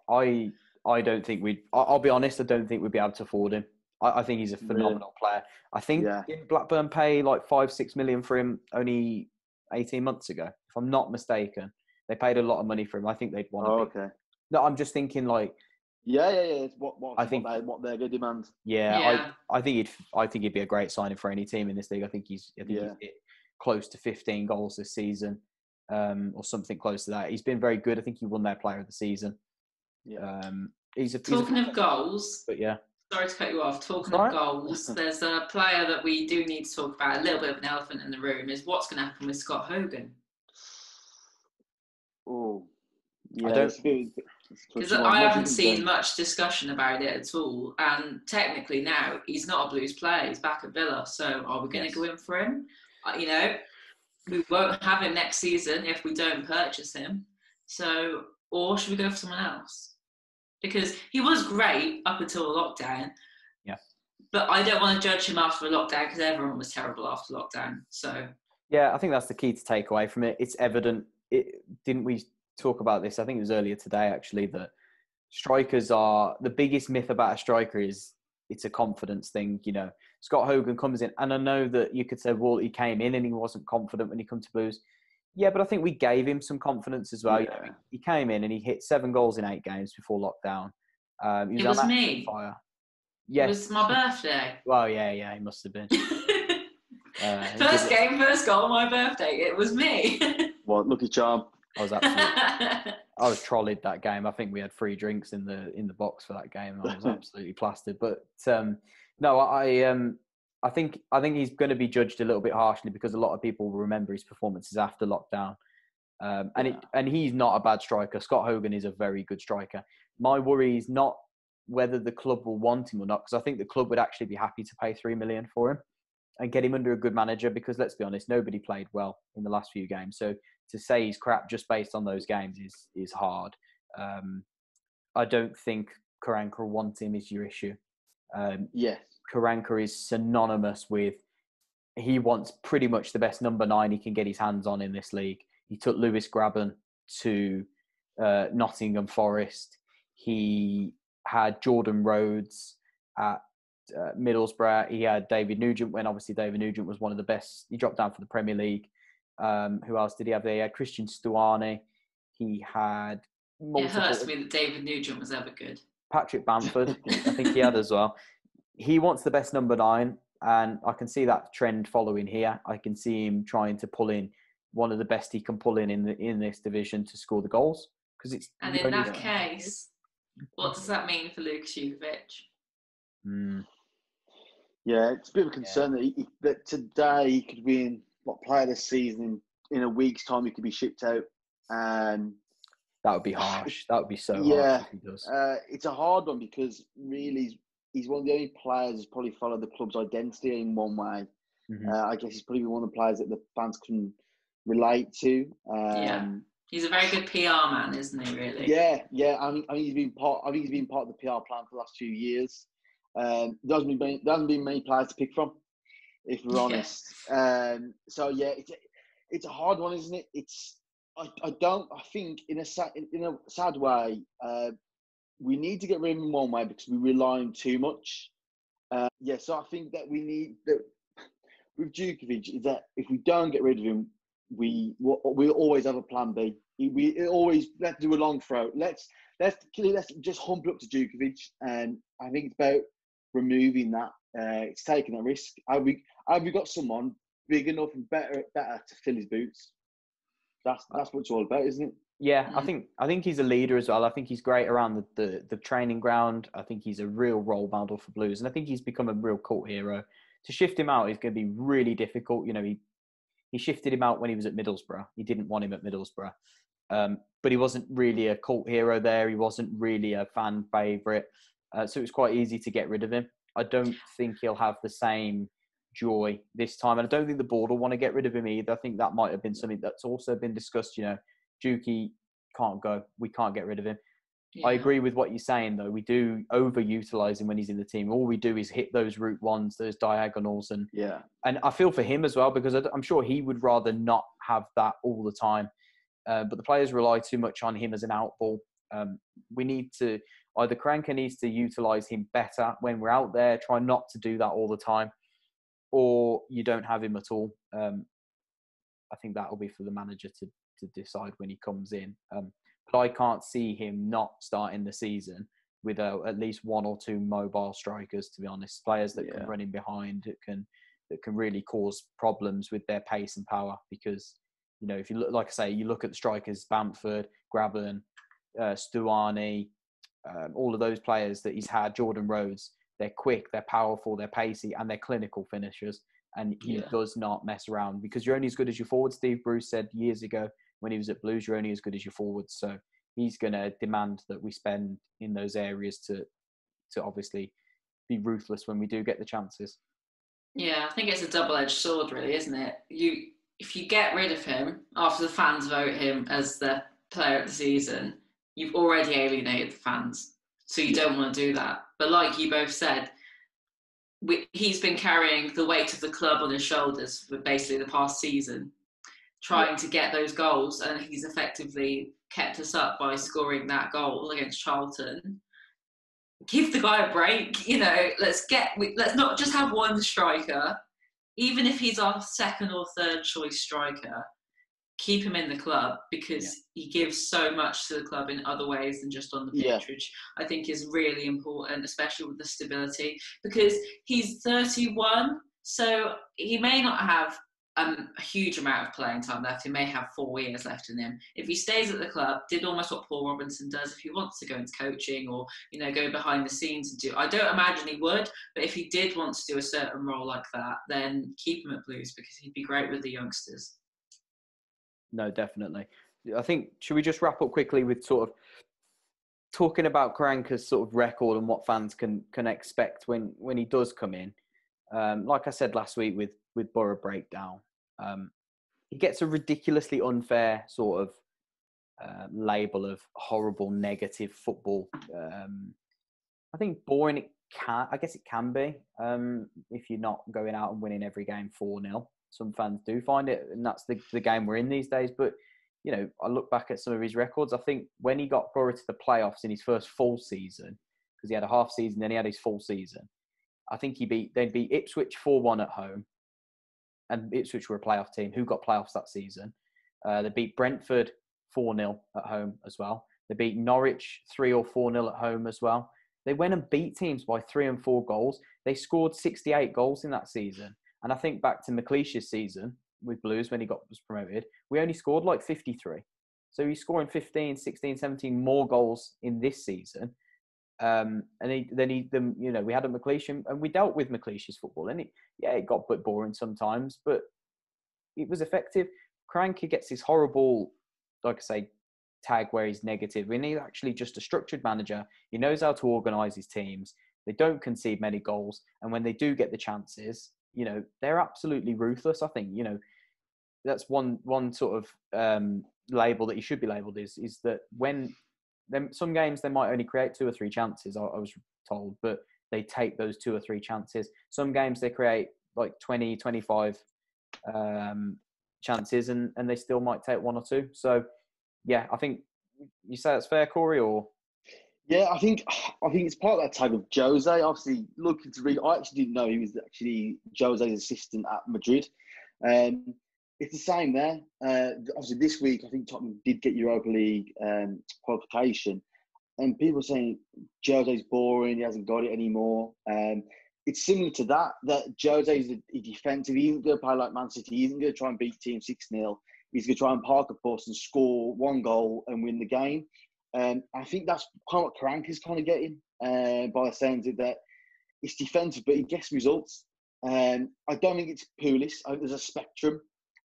I I don't think we'd. I'll be honest. I don't think we'd be able to afford him. I, I think he's a Really? phenomenal player. I think Yeah. didn't Blackburn pay like five six million for him only eighteen months ago, if I'm not mistaken. They paid a lot of money for him. I think they'd want. Oh, a okay. No, I'm just thinking like Yeah, yeah, yeah. It's what what I what think- they, what they're going to demand. Yeah, Yeah. I I think he'd I think he'd be a great signing for any team in this league. I think he's I think Yeah. he's hit close to 15 goals this season, um, or something close to that. He's been very good. I think he won their Player of the Season. Yeah. Um, he's a he's Talking a, of goals, but yeah, sorry to cut you off. Talking Alright. of goals, there's a player that we do need to talk about. A little bit of an elephant in the room is what's going to happen with Scott Hogan. Oh, yeah. don't- it's a bit- it's a Because. I What do you haven't seen Ben? much discussion about it at all. And technically now he's not a Blues player. He's back at Villa. So are we going to Yes. go in for him? Uh, you know, we won't have him next season if we don't purchase him. So, or should we go for someone else? Because he was great up until the lockdown. Yeah. But I don't want to judge him after a lockdown because everyone was terrible after lockdown. So yeah. I think that's the key to take away from it. It's evident. It didn't we talk about this? I think it was earlier today actually that strikers are the biggest myth about a striker is it's a confidence thing. You know, Scott Hogan comes in, and I know that you could say, well, he came in and he wasn't confident when he come to Blues. Yeah, but I think we gave him some confidence as well. You know, he came in and he hit seven goals in eight games before lockdown. Um, he It was absolute me. Fire. it was my birthday. Well, yeah, yeah, he must have been. [laughs] Uh, first game, first goal, my birthday. It was me. [laughs] What lucky charm? I was absolutely. I was trolled that game. I think we had free drinks in the in the box for that game. I was [laughs] absolutely plastered. But um, no, I um, I think I think he's going to be judged a little bit harshly because a lot of people will remember his performances after lockdown. Um, and it, and he's not a bad striker. Scott Hogan is a very good striker. My worry is not whether the club will want him or not, because I think the club would actually be happy to pay three million for him and get him under a good manager. Because let's be honest, nobody played well in the last few games. So to say he's crap just based on those games is is hard. Um, I don't think Karanka will want him is your issue. Um, Yes. Karanka is synonymous with he wants pretty much the best number nine he can get his hands on in this league. He took Lewis Grabban to uh, Nottingham Forest. He had Jordan Rhodes at uh, Middlesbrough. He had David Nugent when obviously David Nugent was one of the best. He dropped down for the Premier League. Um, who else did he have there? He had Cristhian Stuani. He had it hurts me that David Nugent was ever good. Patrick Bamford, [laughs] I think he had as well. He wants the best number nine, and I can see that trend following here. I can see him trying to pull in one of the best he can pull in in, the, in this division to score the goals because it's And in that case, what does that mean for Lukas Jutkiewicz? Mm, Yeah, it's a bit of a concern that, he, he- that today he could win what player this season. In, in a week's time, he could be shipped out. And that would be harsh. That would be so Yeah. harsh if he does. uh, it's a hard one because really he's, he's one of the only players who's probably followed the club's identity in one way. Mhm. Uh, I guess he's probably one of the players that the fans can relate to. Um, Yeah. He's a very good PR man, isn't he? Really? Yeah, yeah. I mean, I mean, he's been part. I think he's been part of the PR plan for the last few years. Um, there hasn't been many, there hasn't been many players to pick from, if we're Yeah. honest. Um, so yeah, it's a, it's a hard one, isn't it? It's I, I don't. I think in a sad in a sad way, uh, we need to get rid of him one way because we rely on too much. Uh, yeah, so I think that we need that with Jutkiewicz is that if we don't get rid of him, we we'll, we'll always have a plan B. We always let's do a long throw. Let's let's let's just hump up to Jutkiewicz, and I think it's about removing that. Uh, it's taking a risk. Have we have we got someone big enough and better better to fill his boots? That's that's what it's all about, isn't it? Yeah, I Mm. think I think he's a leader as well. I think he's great around the, the, the training ground. I think he's a real role model for Blues, and I think he's become a real cult hero. To shift him out is going to be really difficult. You know, he he shifted him out when he was at Middlesbrough. He didn't want him at Middlesbrough, um, but he wasn't really a cult hero there. He wasn't really a fan favourite, uh, so it was quite easy to get rid of him. I don't think he'll have the same joy this time, and I don't think the board will want to get rid of him either. I think that might have been something that's also been discussed. You know, Juki can't go. We can't get rid of him. I agree with what you're saying, though. We do overutilize him when he's in the team. All we do is hit those route ones, those diagonals, and Yeah. and I feel for him as well because I- I'm sure he would rather not have that all the time. Uh, but the players rely too much on him as an outball. Um, we need to either Karanka needs to utilize him better when we're out there. Try not to do that all the time, or you don't have him at all. Um, I think that will be for the manager to to decide when he comes in. Um, but I can't see him not starting the season with uh, at least one or two mobile strikers. To be honest, players that Yeah. can run in behind, that can that can really cause problems with their pace and power. Because you know, if you look, like I say, you look at the strikers, Bamford, Grabban, uh, Stuani, um, all of those players that he's had, Jordan Rhodes. They're quick, they're powerful, they're pacey, and they're clinical finishers. And he Yeah. does not mess around because you're only as good as your forward. Steve Bruce said years ago when he was at Blues, you're only as good as your forwards. So he's going to demand that we spend in those areas to to obviously be ruthless when we do get the chances. Yeah, I think it's a double-edged sword, really, isn't it? You, if you get rid of him after the fans vote him as the player of the season, you've already alienated the fans, so you don't want to do that. But like you both said, we, he's been carrying the weight of the club on his shoulders for basically the past season, trying to get those goals, and he's effectively kept us up by scoring that goal against Charlton. Give the guy a break, you know. Let's get. Let's not just have one striker, even if he's our second or third choice striker. Keep him in the club because he gives so much to the club in other ways than just on the pitch, Yeah. which I think is really important, especially with the stability. Because he's 31, so he may not have um, a huge amount of playing time left. He may have four years left in him. If he stays at the club, did almost what Paul Robinson does. If he wants to go into coaching or you know go behind the scenes and do, I don't imagine he would. But if he did want to do a certain role like that, then keep him at Blues because he'd be great with the youngsters. No, definitely. I think should we just wrap up quickly with sort of talking about Karanka's sort of record and what fans can can expect when when he does come in. Um, like I said last week with with Borough Breakdown, um, he gets a ridiculously unfair sort of uh, label of horrible, negative football. Um, I think boring it can. I guess it can be um, if you're not going out and winning every game four 0 Some fans do find it, and that's the the game we're in these days. But you know, I look back at some of his records. I think when he got Boro to the playoffs in his first full season, because he had a half season, then he had his full season. I think he beat they beat Ipswich four one at home, and Ipswich were a playoff team who got playoffs that season. Uh, they beat Brentford four 0 at home as well. They beat Norwich three or four 0 at home as well. They went and beat teams by three and four goals. They scored sixty eight goals in that season. And I think back to McLeish's season with Blues when he got was promoted, we only scored like 53. So he's scoring 15, 16, 17 more goals in this season. Um, and he, then he, them, you know, we had a McLeish and, and we dealt with McLeish's football. And it, yeah, it got a bit boring sometimes, but it was effective. Karanka gets this horrible, like I say, tag where he's negative. And he's actually just a structured manager. He knows how to organise his teams. They don't concede many goals. And when they do get the chances, you know, they're absolutely ruthless. I think, you know, that's one one sort of um, label that he should be labelled is is that when them some games they might only create two or three chances. I, I was told, but they take those two or three chances. Some games they create like 20, 25 um, chances, and and they still might take one or two. So yeah, I think you say that's fair, Corey, or Yeah, I think I think it's part of that tag of Jose. Obviously, looking to read, I actually didn't know he was actually Jose's assistant at Madrid. Um, it's the same there. Uh, obviously, this week I think Tottenham did get Europa League um, qualification, and people saying Jose's boring. He hasn't got it anymore. Um, it's similar to that. That Jose's a, defensive. He isn't going to play like Man City. He isn't going to try and beat Team Six 0 He's going to try and park a bus and score one goal and win the game. Um, I think that's kind of what Karanka is kind of getting uh, by saying that. It's defensive, but he gets results. Um, I don't think it's Pulis. I think there's a spectrum.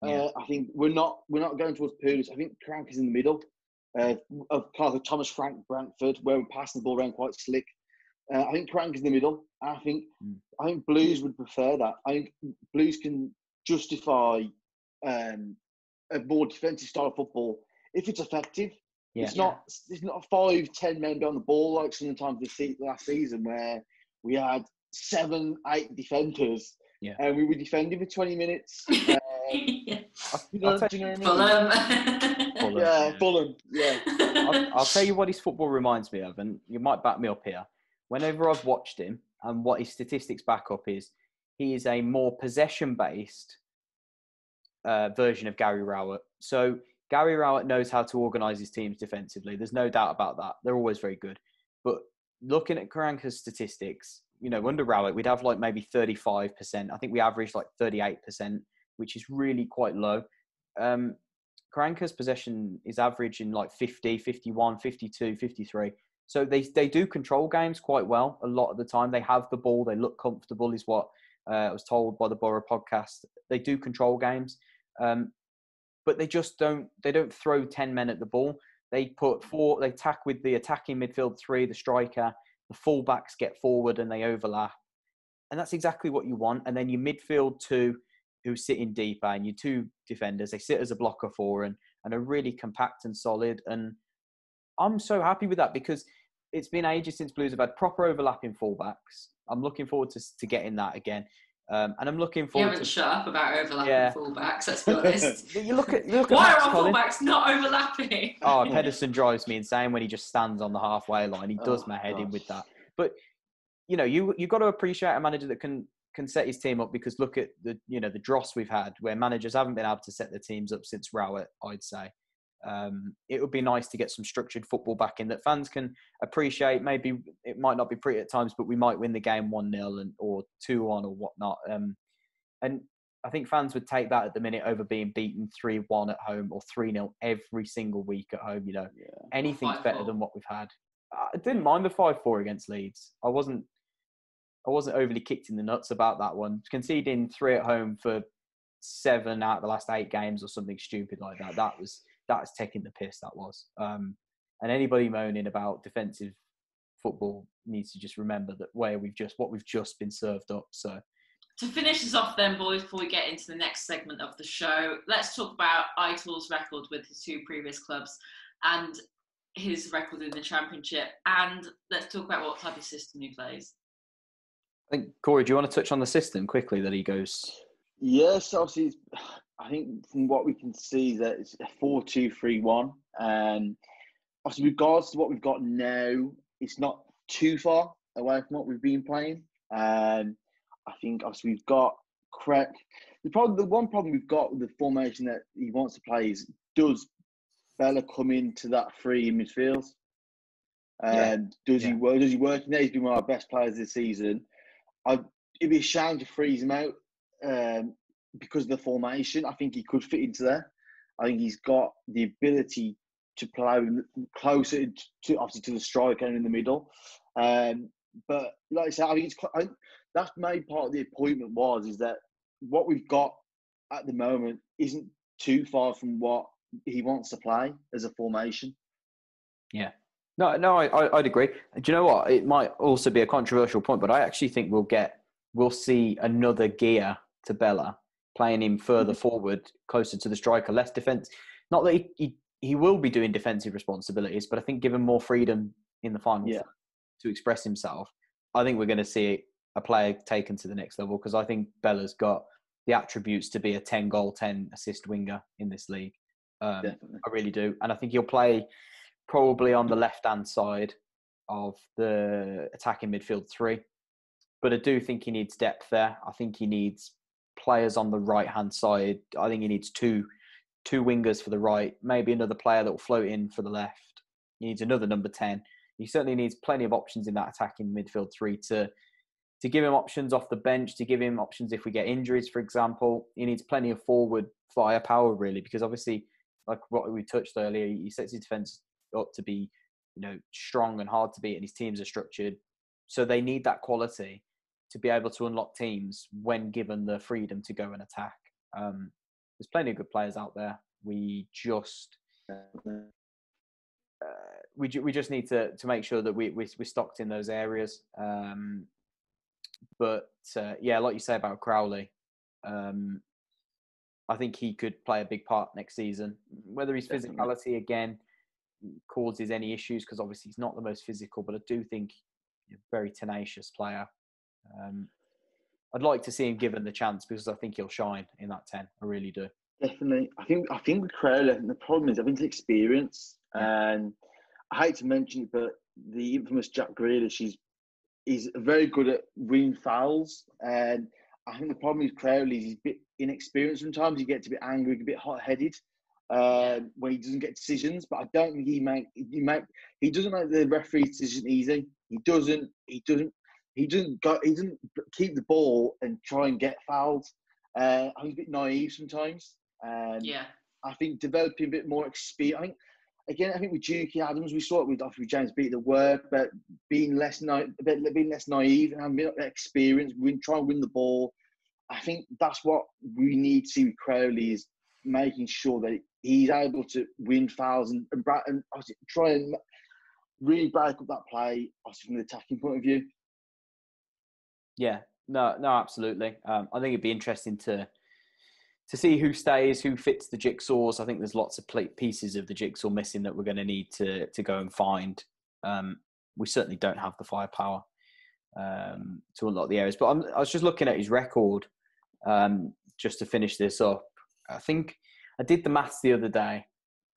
Yeah. Uh, I think we're not we're not going towards Pulis. I think Karanka is in the middle uh, of kind of the Thomas Frank Brentford, where we're passing the ball around quite slick. Uh, I think Karanka is in the middle. I think Mm. I think Blues would prefer that. I think Blues can justify um, a more defensive style of football if it's effective. yeah, It's not it's not five, ten men behind the ball like sometimes the se- last season where we had seven, eight defenders Yeah. and we were defending for twenty minutes. [coughs] Yeah. you know, I'll tell you what Fulham. Fulham, Yeah, yeah. Fulham. Yeah, [laughs] I'll, I'll tell you what his football reminds me of, and you might back me up here. Whenever I've watched him, and what his statistics back up is, he is a more possession-based uh, version of Gary Rowett. So Gary Rowett knows how to organise his teams defensively. There's no doubt about that. They're always very good. But looking at Karanka's statistics, you know, under Rowett, we'd have like maybe 35%. I think we averaged like 38%, which is really quite low. Um, Karanka's possession is average in like 50, 51, 52, 53. So they, they do control games quite well a lot of the time. They have the ball, they look comfortable, is what uh, I was told by the Boro podcast. They do control games, um, but they just don't. They don't throw ten men at the ball. They put four. They attack with the attacking midfield three, the striker. The fullbacks get forward and they overlap, and that's exactly what you want. And then your midfield two, who sit in deeper, and your two defenders, they sit as a blocker four and and are really compact and solid. And I'm so happy with that because it's been ages since Blues have had proper overlapping fullbacks. I'm looking forward to to getting that again. Um, and I'm looking forward. You haven't to, shut up about overlapping yeah. fullbacks. Let's be [laughs] honest. you look at you look why at are our Colin. fullbacks not overlapping? oh, [laughs] Pedersen drives me insane when he just stands on the halfway line. He does oh, my head gosh. in with that. But you know, you you got to appreciate a manager that can can set his team up because look at the you know the dross we've had where managers haven't been able to set their teams up since Rowett. I'd say um, it would be nice to get some structured football back in that fans can appreciate. Maybe it might not be pretty at times, but we might win the game one 0 and or two one or whatnot. Um, and I think fans would take that at the minute over being beaten three one at home or three 0 every single week at home. You know, yeah. anything's better than what we've had. I didn't mind the five four against Leeds. I wasn't. I wasn't overly kicked in the nuts about that one. Conceding three at home for seven out of the last eight games or something stupid like that. That was that's taking the piss. That was. Um, and anybody moaning about defensive football needs to just remember that where we've just what we've just been served up. So. To finish us off, then, boys, before we get into the next segment of the show, let's talk about Aitor's record with his two previous clubs and his record in the championship, and let's talk about what type of system he plays. I think Corey, do you want to touch on the system quickly that he goes? Yes, obviously, I think from what we can see that it's a four-two-three-one, and um, obviously, regards to what we've got now, it's not too far away from what we've been playing. And I think obviously we've got correct. The problem, the one problem we've got with the formation that he wants to play is does Bella come into that free in midfield? And yeah. Um, does yeah. he work? Does he work? Now he's been one of our best players this season. I, it'd be a shame to freeze him out um, because of the formation. I think he could fit into there. I think he's got the ability to play closer to obviously to the striker and in the middle. Um, but like I said, I think it's I that's made part of the appointment was is that what we've got at the moment isn't too far from what he wants to play as a formation. Yeah. No, no, I, I'd agree. Do you know what? It might also be a controversial point, but I actually think we'll get, we'll see another gear to Bella playing him further mm-hmm. forward, closer to the striker, less defense. Not that he, he, he will be doing defensive responsibilities, but I think given more freedom in the final yeah. to express himself, I think we're going to see a player taken to the next level because I think Bella's got the attributes to be a 10 goal, 10 assist winger in this league. Um, I really do. And I think he'll play probably on the left hand side of the attacking midfield three. But I do think he needs depth there. I think he needs players on the right hand side. I think he needs two two wingers for the right, maybe another player that will float in for the left. He needs another number ten. He certainly needs plenty of options in that attacking midfield three to to give him options off the bench, to give him options if we get injuries, for example. He needs plenty of forward firepower, really, because obviously, like what we touched earlier, he sets his defence up to be, you know, strong and hard to beat, and his teams are structured. So they need that quality to be able to unlock teams when given the freedom to go and attack. Um, there's plenty of good players out there. We just uh, we we just need to to make sure that we we we're stocked in those areas. Um, but uh, yeah, like you say about Crowley, um, I think he could play a big part next season. Whether his physicality again causes any issues, because obviously he's not the most physical, but I do think he's a very tenacious player. Um, I'd like to see him given the chance because I think he'll shine in that ten. I really do. Definitely, I think I think with Crowley, the problem is I think it's experience, and I hate to mention it, but the infamous Jack Grealish, she's he's very good at winning fouls. And I think the problem with Crowley is he's a bit inexperienced sometimes. He gets a bit angry, a bit hot headed uh, when he doesn't get decisions. But I don't think he make he make he doesn't make the referee decision easy. He doesn't. He doesn't. He doesn't go. He doesn't keep the ball and try and get fouled. Uh, I think he's a bit naive sometimes. Um, Yeah. I think developing a bit more experience. I think again, I think with Juki Adams, we saw it with obviously James beat the work, but being less na- a bit, being less naive and having of experience, win, try and win the ball. I think that's what we need to see with Crowley is making sure that he's able to win fouls and, and, and try and really break up that play, from the attacking point of view. Yeah, no, no, absolutely. Um, I think it'd be interesting to to see who stays, who fits the jigsaws. I think there's lots of pieces of the jigsaw missing that we're going to need to to go and find. Um, we certainly don't have the firepower um, to unlock the areas. But I'm, I was just looking at his record um, just to finish this up. I think I did the maths the other day,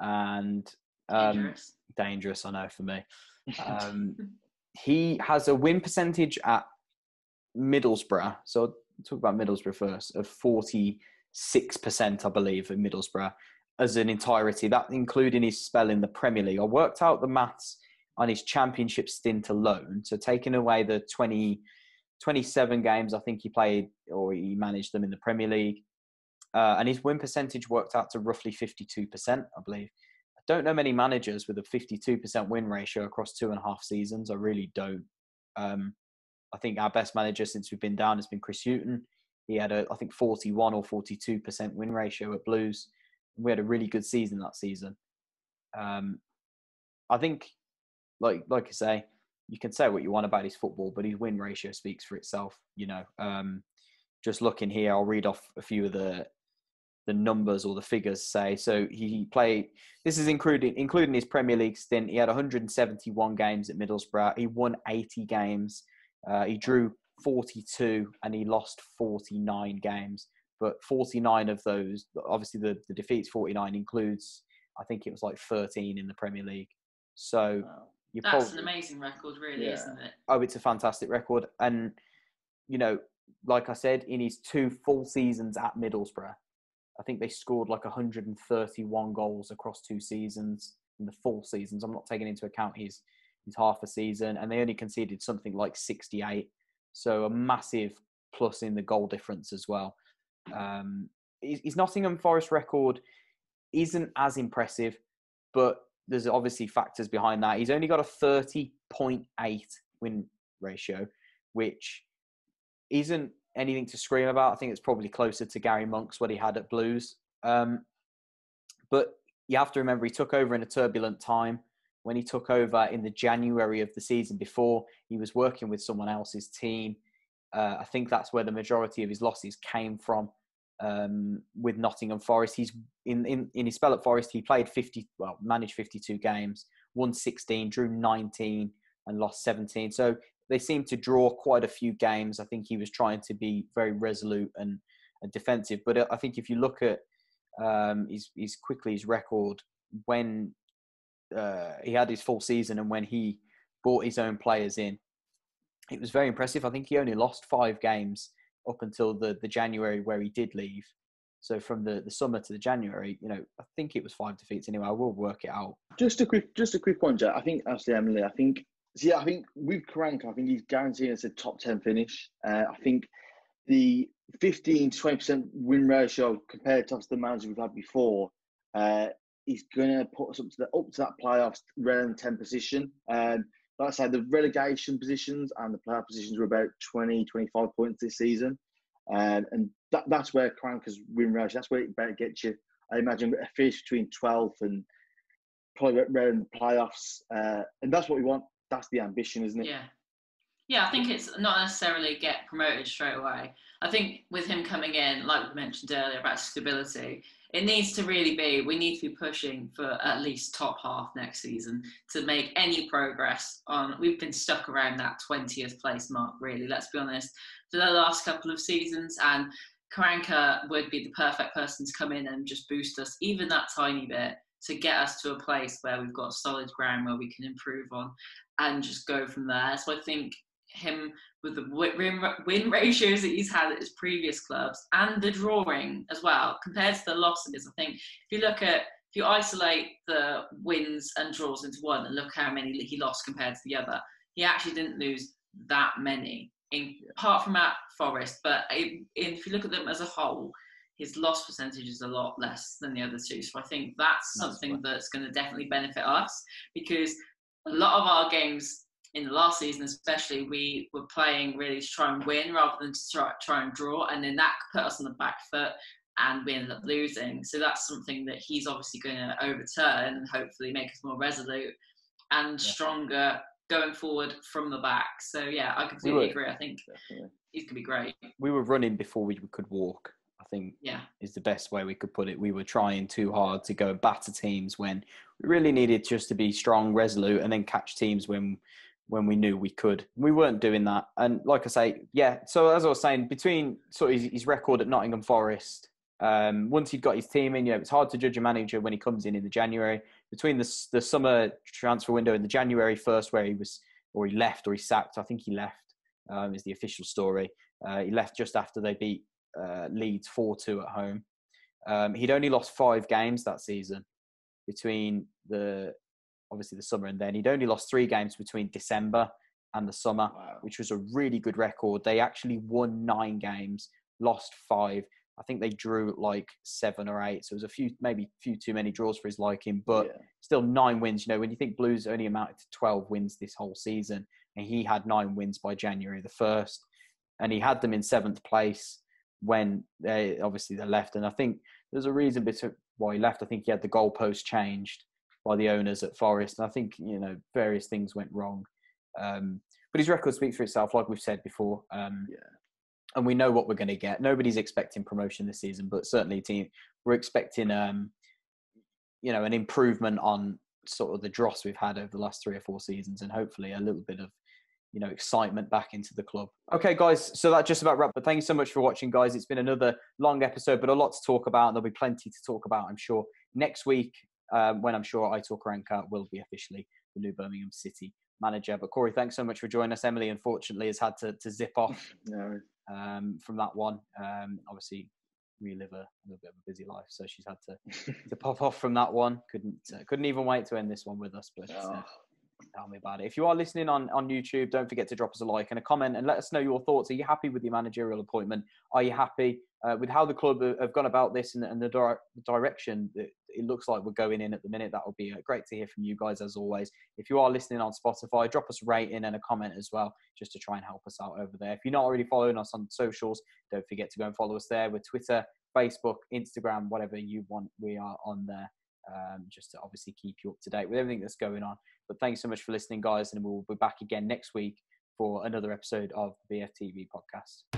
and um, Dangerous. dangerous. I know for me. [laughs] Um, he has a win percentage at Middlesbrough. So talk about Middlesbrough first of forty six percent, I believe, in Middlesbrough as an entirety. That including his spell in the Premier League. I worked out the maths on his Championship stint alone. So taking away the 20, 27 games I think he played or he managed them in the Premier League, uh, and his win percentage worked out to roughly fifty two percent, I believe. I don't know many managers with a 52% win ratio across two and a half seasons. I really don't. Um, I think our best manager since we've been down has been Chris Hughton. He had a, I think, 41 or 42% win ratio at Blues. We had a really good season that season. Um, I think, like like I say, you can say what you want about his football, but his win ratio speaks for itself. You know, um, just looking here, I'll read off a few of the the numbers or the figures say. So he played. This is including including his Premier League stint. He had 171 games at Middlesbrough. He won 80 games. Uh, he drew 42 and he lost 49 games. But 49 of those, obviously the the defeats 49 includes. I think it was like 13 in the Premier League. So you That's probably an amazing record, really, Yeah. isn't it? oh, it's a fantastic record. And, you know, like I said, in his two full seasons at Middlesbrough, I think they scored like 131 goals across two seasons in the full seasons. I'm not taking into account his, his half a season, and they only conceded something like 68. So a massive plus in the goal difference as well. Um, his, Nottingham Forest record isn't as impressive, but there's obviously factors behind that. He's only got a 30.8 win ratio, which isn't anything to scream about. I think it's probably closer to Gary Monk's what he had at Blues. Um, but you have to remember he took over in a turbulent time. When he took over in the January of the season before, he was working with someone else's team. Uh, I think that's where the majority of his losses came from um, with Nottingham Forest. He's in, in in his spell at Forest. He played fifty, well, managed fifty-two games, won sixteen, drew nineteen, and lost seventeen. So they seemed to draw quite a few games. I think he was trying to be very resolute and, and defensive. But uh, I think if you look at um, his, his record when uh, he had his full season and when he brought his own players in, it was very impressive. I think he only lost five games up until the, the January where he did leave. So from the, the summer to the January, you know, I think it was five defeats anyway. I will work it out. Just a quick, just a quick one, Jack. I think actually, Emily, I think, see, I think with Karanka, I think he's guaranteeing us a top ten finish. Uh, I think the 15 to 20 percent win ratio compared to the managers we've had before, uh, is going to put us up to the up to that playoffs round 10 position. Um, like I said, the relegation positions and the playoff positions were about 20, 25 points this season. Um, and that, that's where Karanka's win ratio, that's where it better gets you. I imagine a finish between 12th and probably around the playoffs. Uh, and that's what we want. That's the ambition, isn't it? Yeah. Yeah, I think it's not necessarily get promoted straight away. I think with him coming in, like we mentioned earlier about stability, it needs to really be, we need to be pushing for at least top half next season to make any progress on. We've been stuck around that 20th place mark, really, let's be honest, for the last couple of seasons. And Karanka would be the perfect person to come in and just boost us even that tiny bit to get us to a place where we've got solid ground where we can improve on and just go from there. So I think him with the win, win ratios that he's had at his previous clubs and the drawing as well compared to the losses. I think if you look at if you isolate the wins and draws into one and look how many he lost compared to the other, he actually didn't lose that many, in, apart from at Forest. But if you look at them as a whole, his loss percentage is a lot less than the other two. So I think that's, that's something right. that's going to definitely benefit us because a lot of our games in the last season, especially, we were playing really to try and win rather than to try, try and draw, and then that put us on the back foot and we ended up losing. So that's something that he's obviously going to overturn and hopefully make us more resolute and yeah. stronger going forward from the back. So yeah, I completely we agree. I think Definitely. he's going to be great. We were running before we could walk. I think yeah is the best way we could put it. We were trying too hard to go batter teams when we really needed just to be strong, resolute, and then catch teams when when we knew we could. We weren't doing that, and like I say, yeah. So as I was saying, between sort of his, his record at Nottingham Forest, um, once he'd got his team in, you know, it's hard to judge a manager when he comes in in the January. Between the the summer transfer window and the January first, where he was or he left or he sacked. I think he left. Um, is the official story. Uh, he left just after they beat uh, Leeds four two at home. Um, he'd only lost five games that season between the obviously the summer and then he'd only lost three games between December and the summer, wow. which was a really good record. They actually won nine games, lost five. I think they drew like seven or eight, so it was a few, maybe a few too many draws for his liking, but yeah. still nine wins. You know, when you think Blues only amounted to twelve wins this whole season, and he had nine wins by January the first, and he had them in seventh place when they obviously they left. And I think there's a reason why he left. I think he had the goalpost changed by the owners at Forest, and I think you know various things went wrong. Um, but his record speaks for itself, like we've said before. Um, yeah. And we know what we're going to get. Nobody's expecting promotion this season, but certainly team we're expecting, um, you know, an improvement on sort of the dross we've had over the last three or four seasons, and hopefully a little bit of you know excitement back into the club. Okay guys so that just about wrap but thank you so much for watching guys. It's been another long episode but a lot to talk about. There'll be plenty to talk about i'm sure. Next week um, when i'm sure aitor karanka will be officially the new birmingham city manager. But corey thanks so much for joining us. Emily unfortunately has had to, to zip off [laughs] no. um, from that one. Um, obviously relive a, a, little bit of a busy life so she's had to [laughs] to pop off from that one. Couldn't uh, couldn't even wait to end this one with us but oh. uh, Tell me about it. If you are listening on, on YouTube, don't forget to drop us a like and a comment and let us know your thoughts. Are you happy with your managerial appointment? Are you happy uh, with how the club have gone about this and, and the di- direction that it looks like we're going in at the minute? That would be uh, great to hear from you guys as always. If you are listening on Spotify, drop us a rating and a comment as well, just to try and help us out over there. If you're not already following us on socials, don't forget to go and follow us there with Twitter, Facebook, Instagram, whatever you want. We are on there. Um, just to obviously keep you up to date with everything that's going on. But thanks so much for listening, guys, and we'll be back again next week for another episode of the BFTV podcast.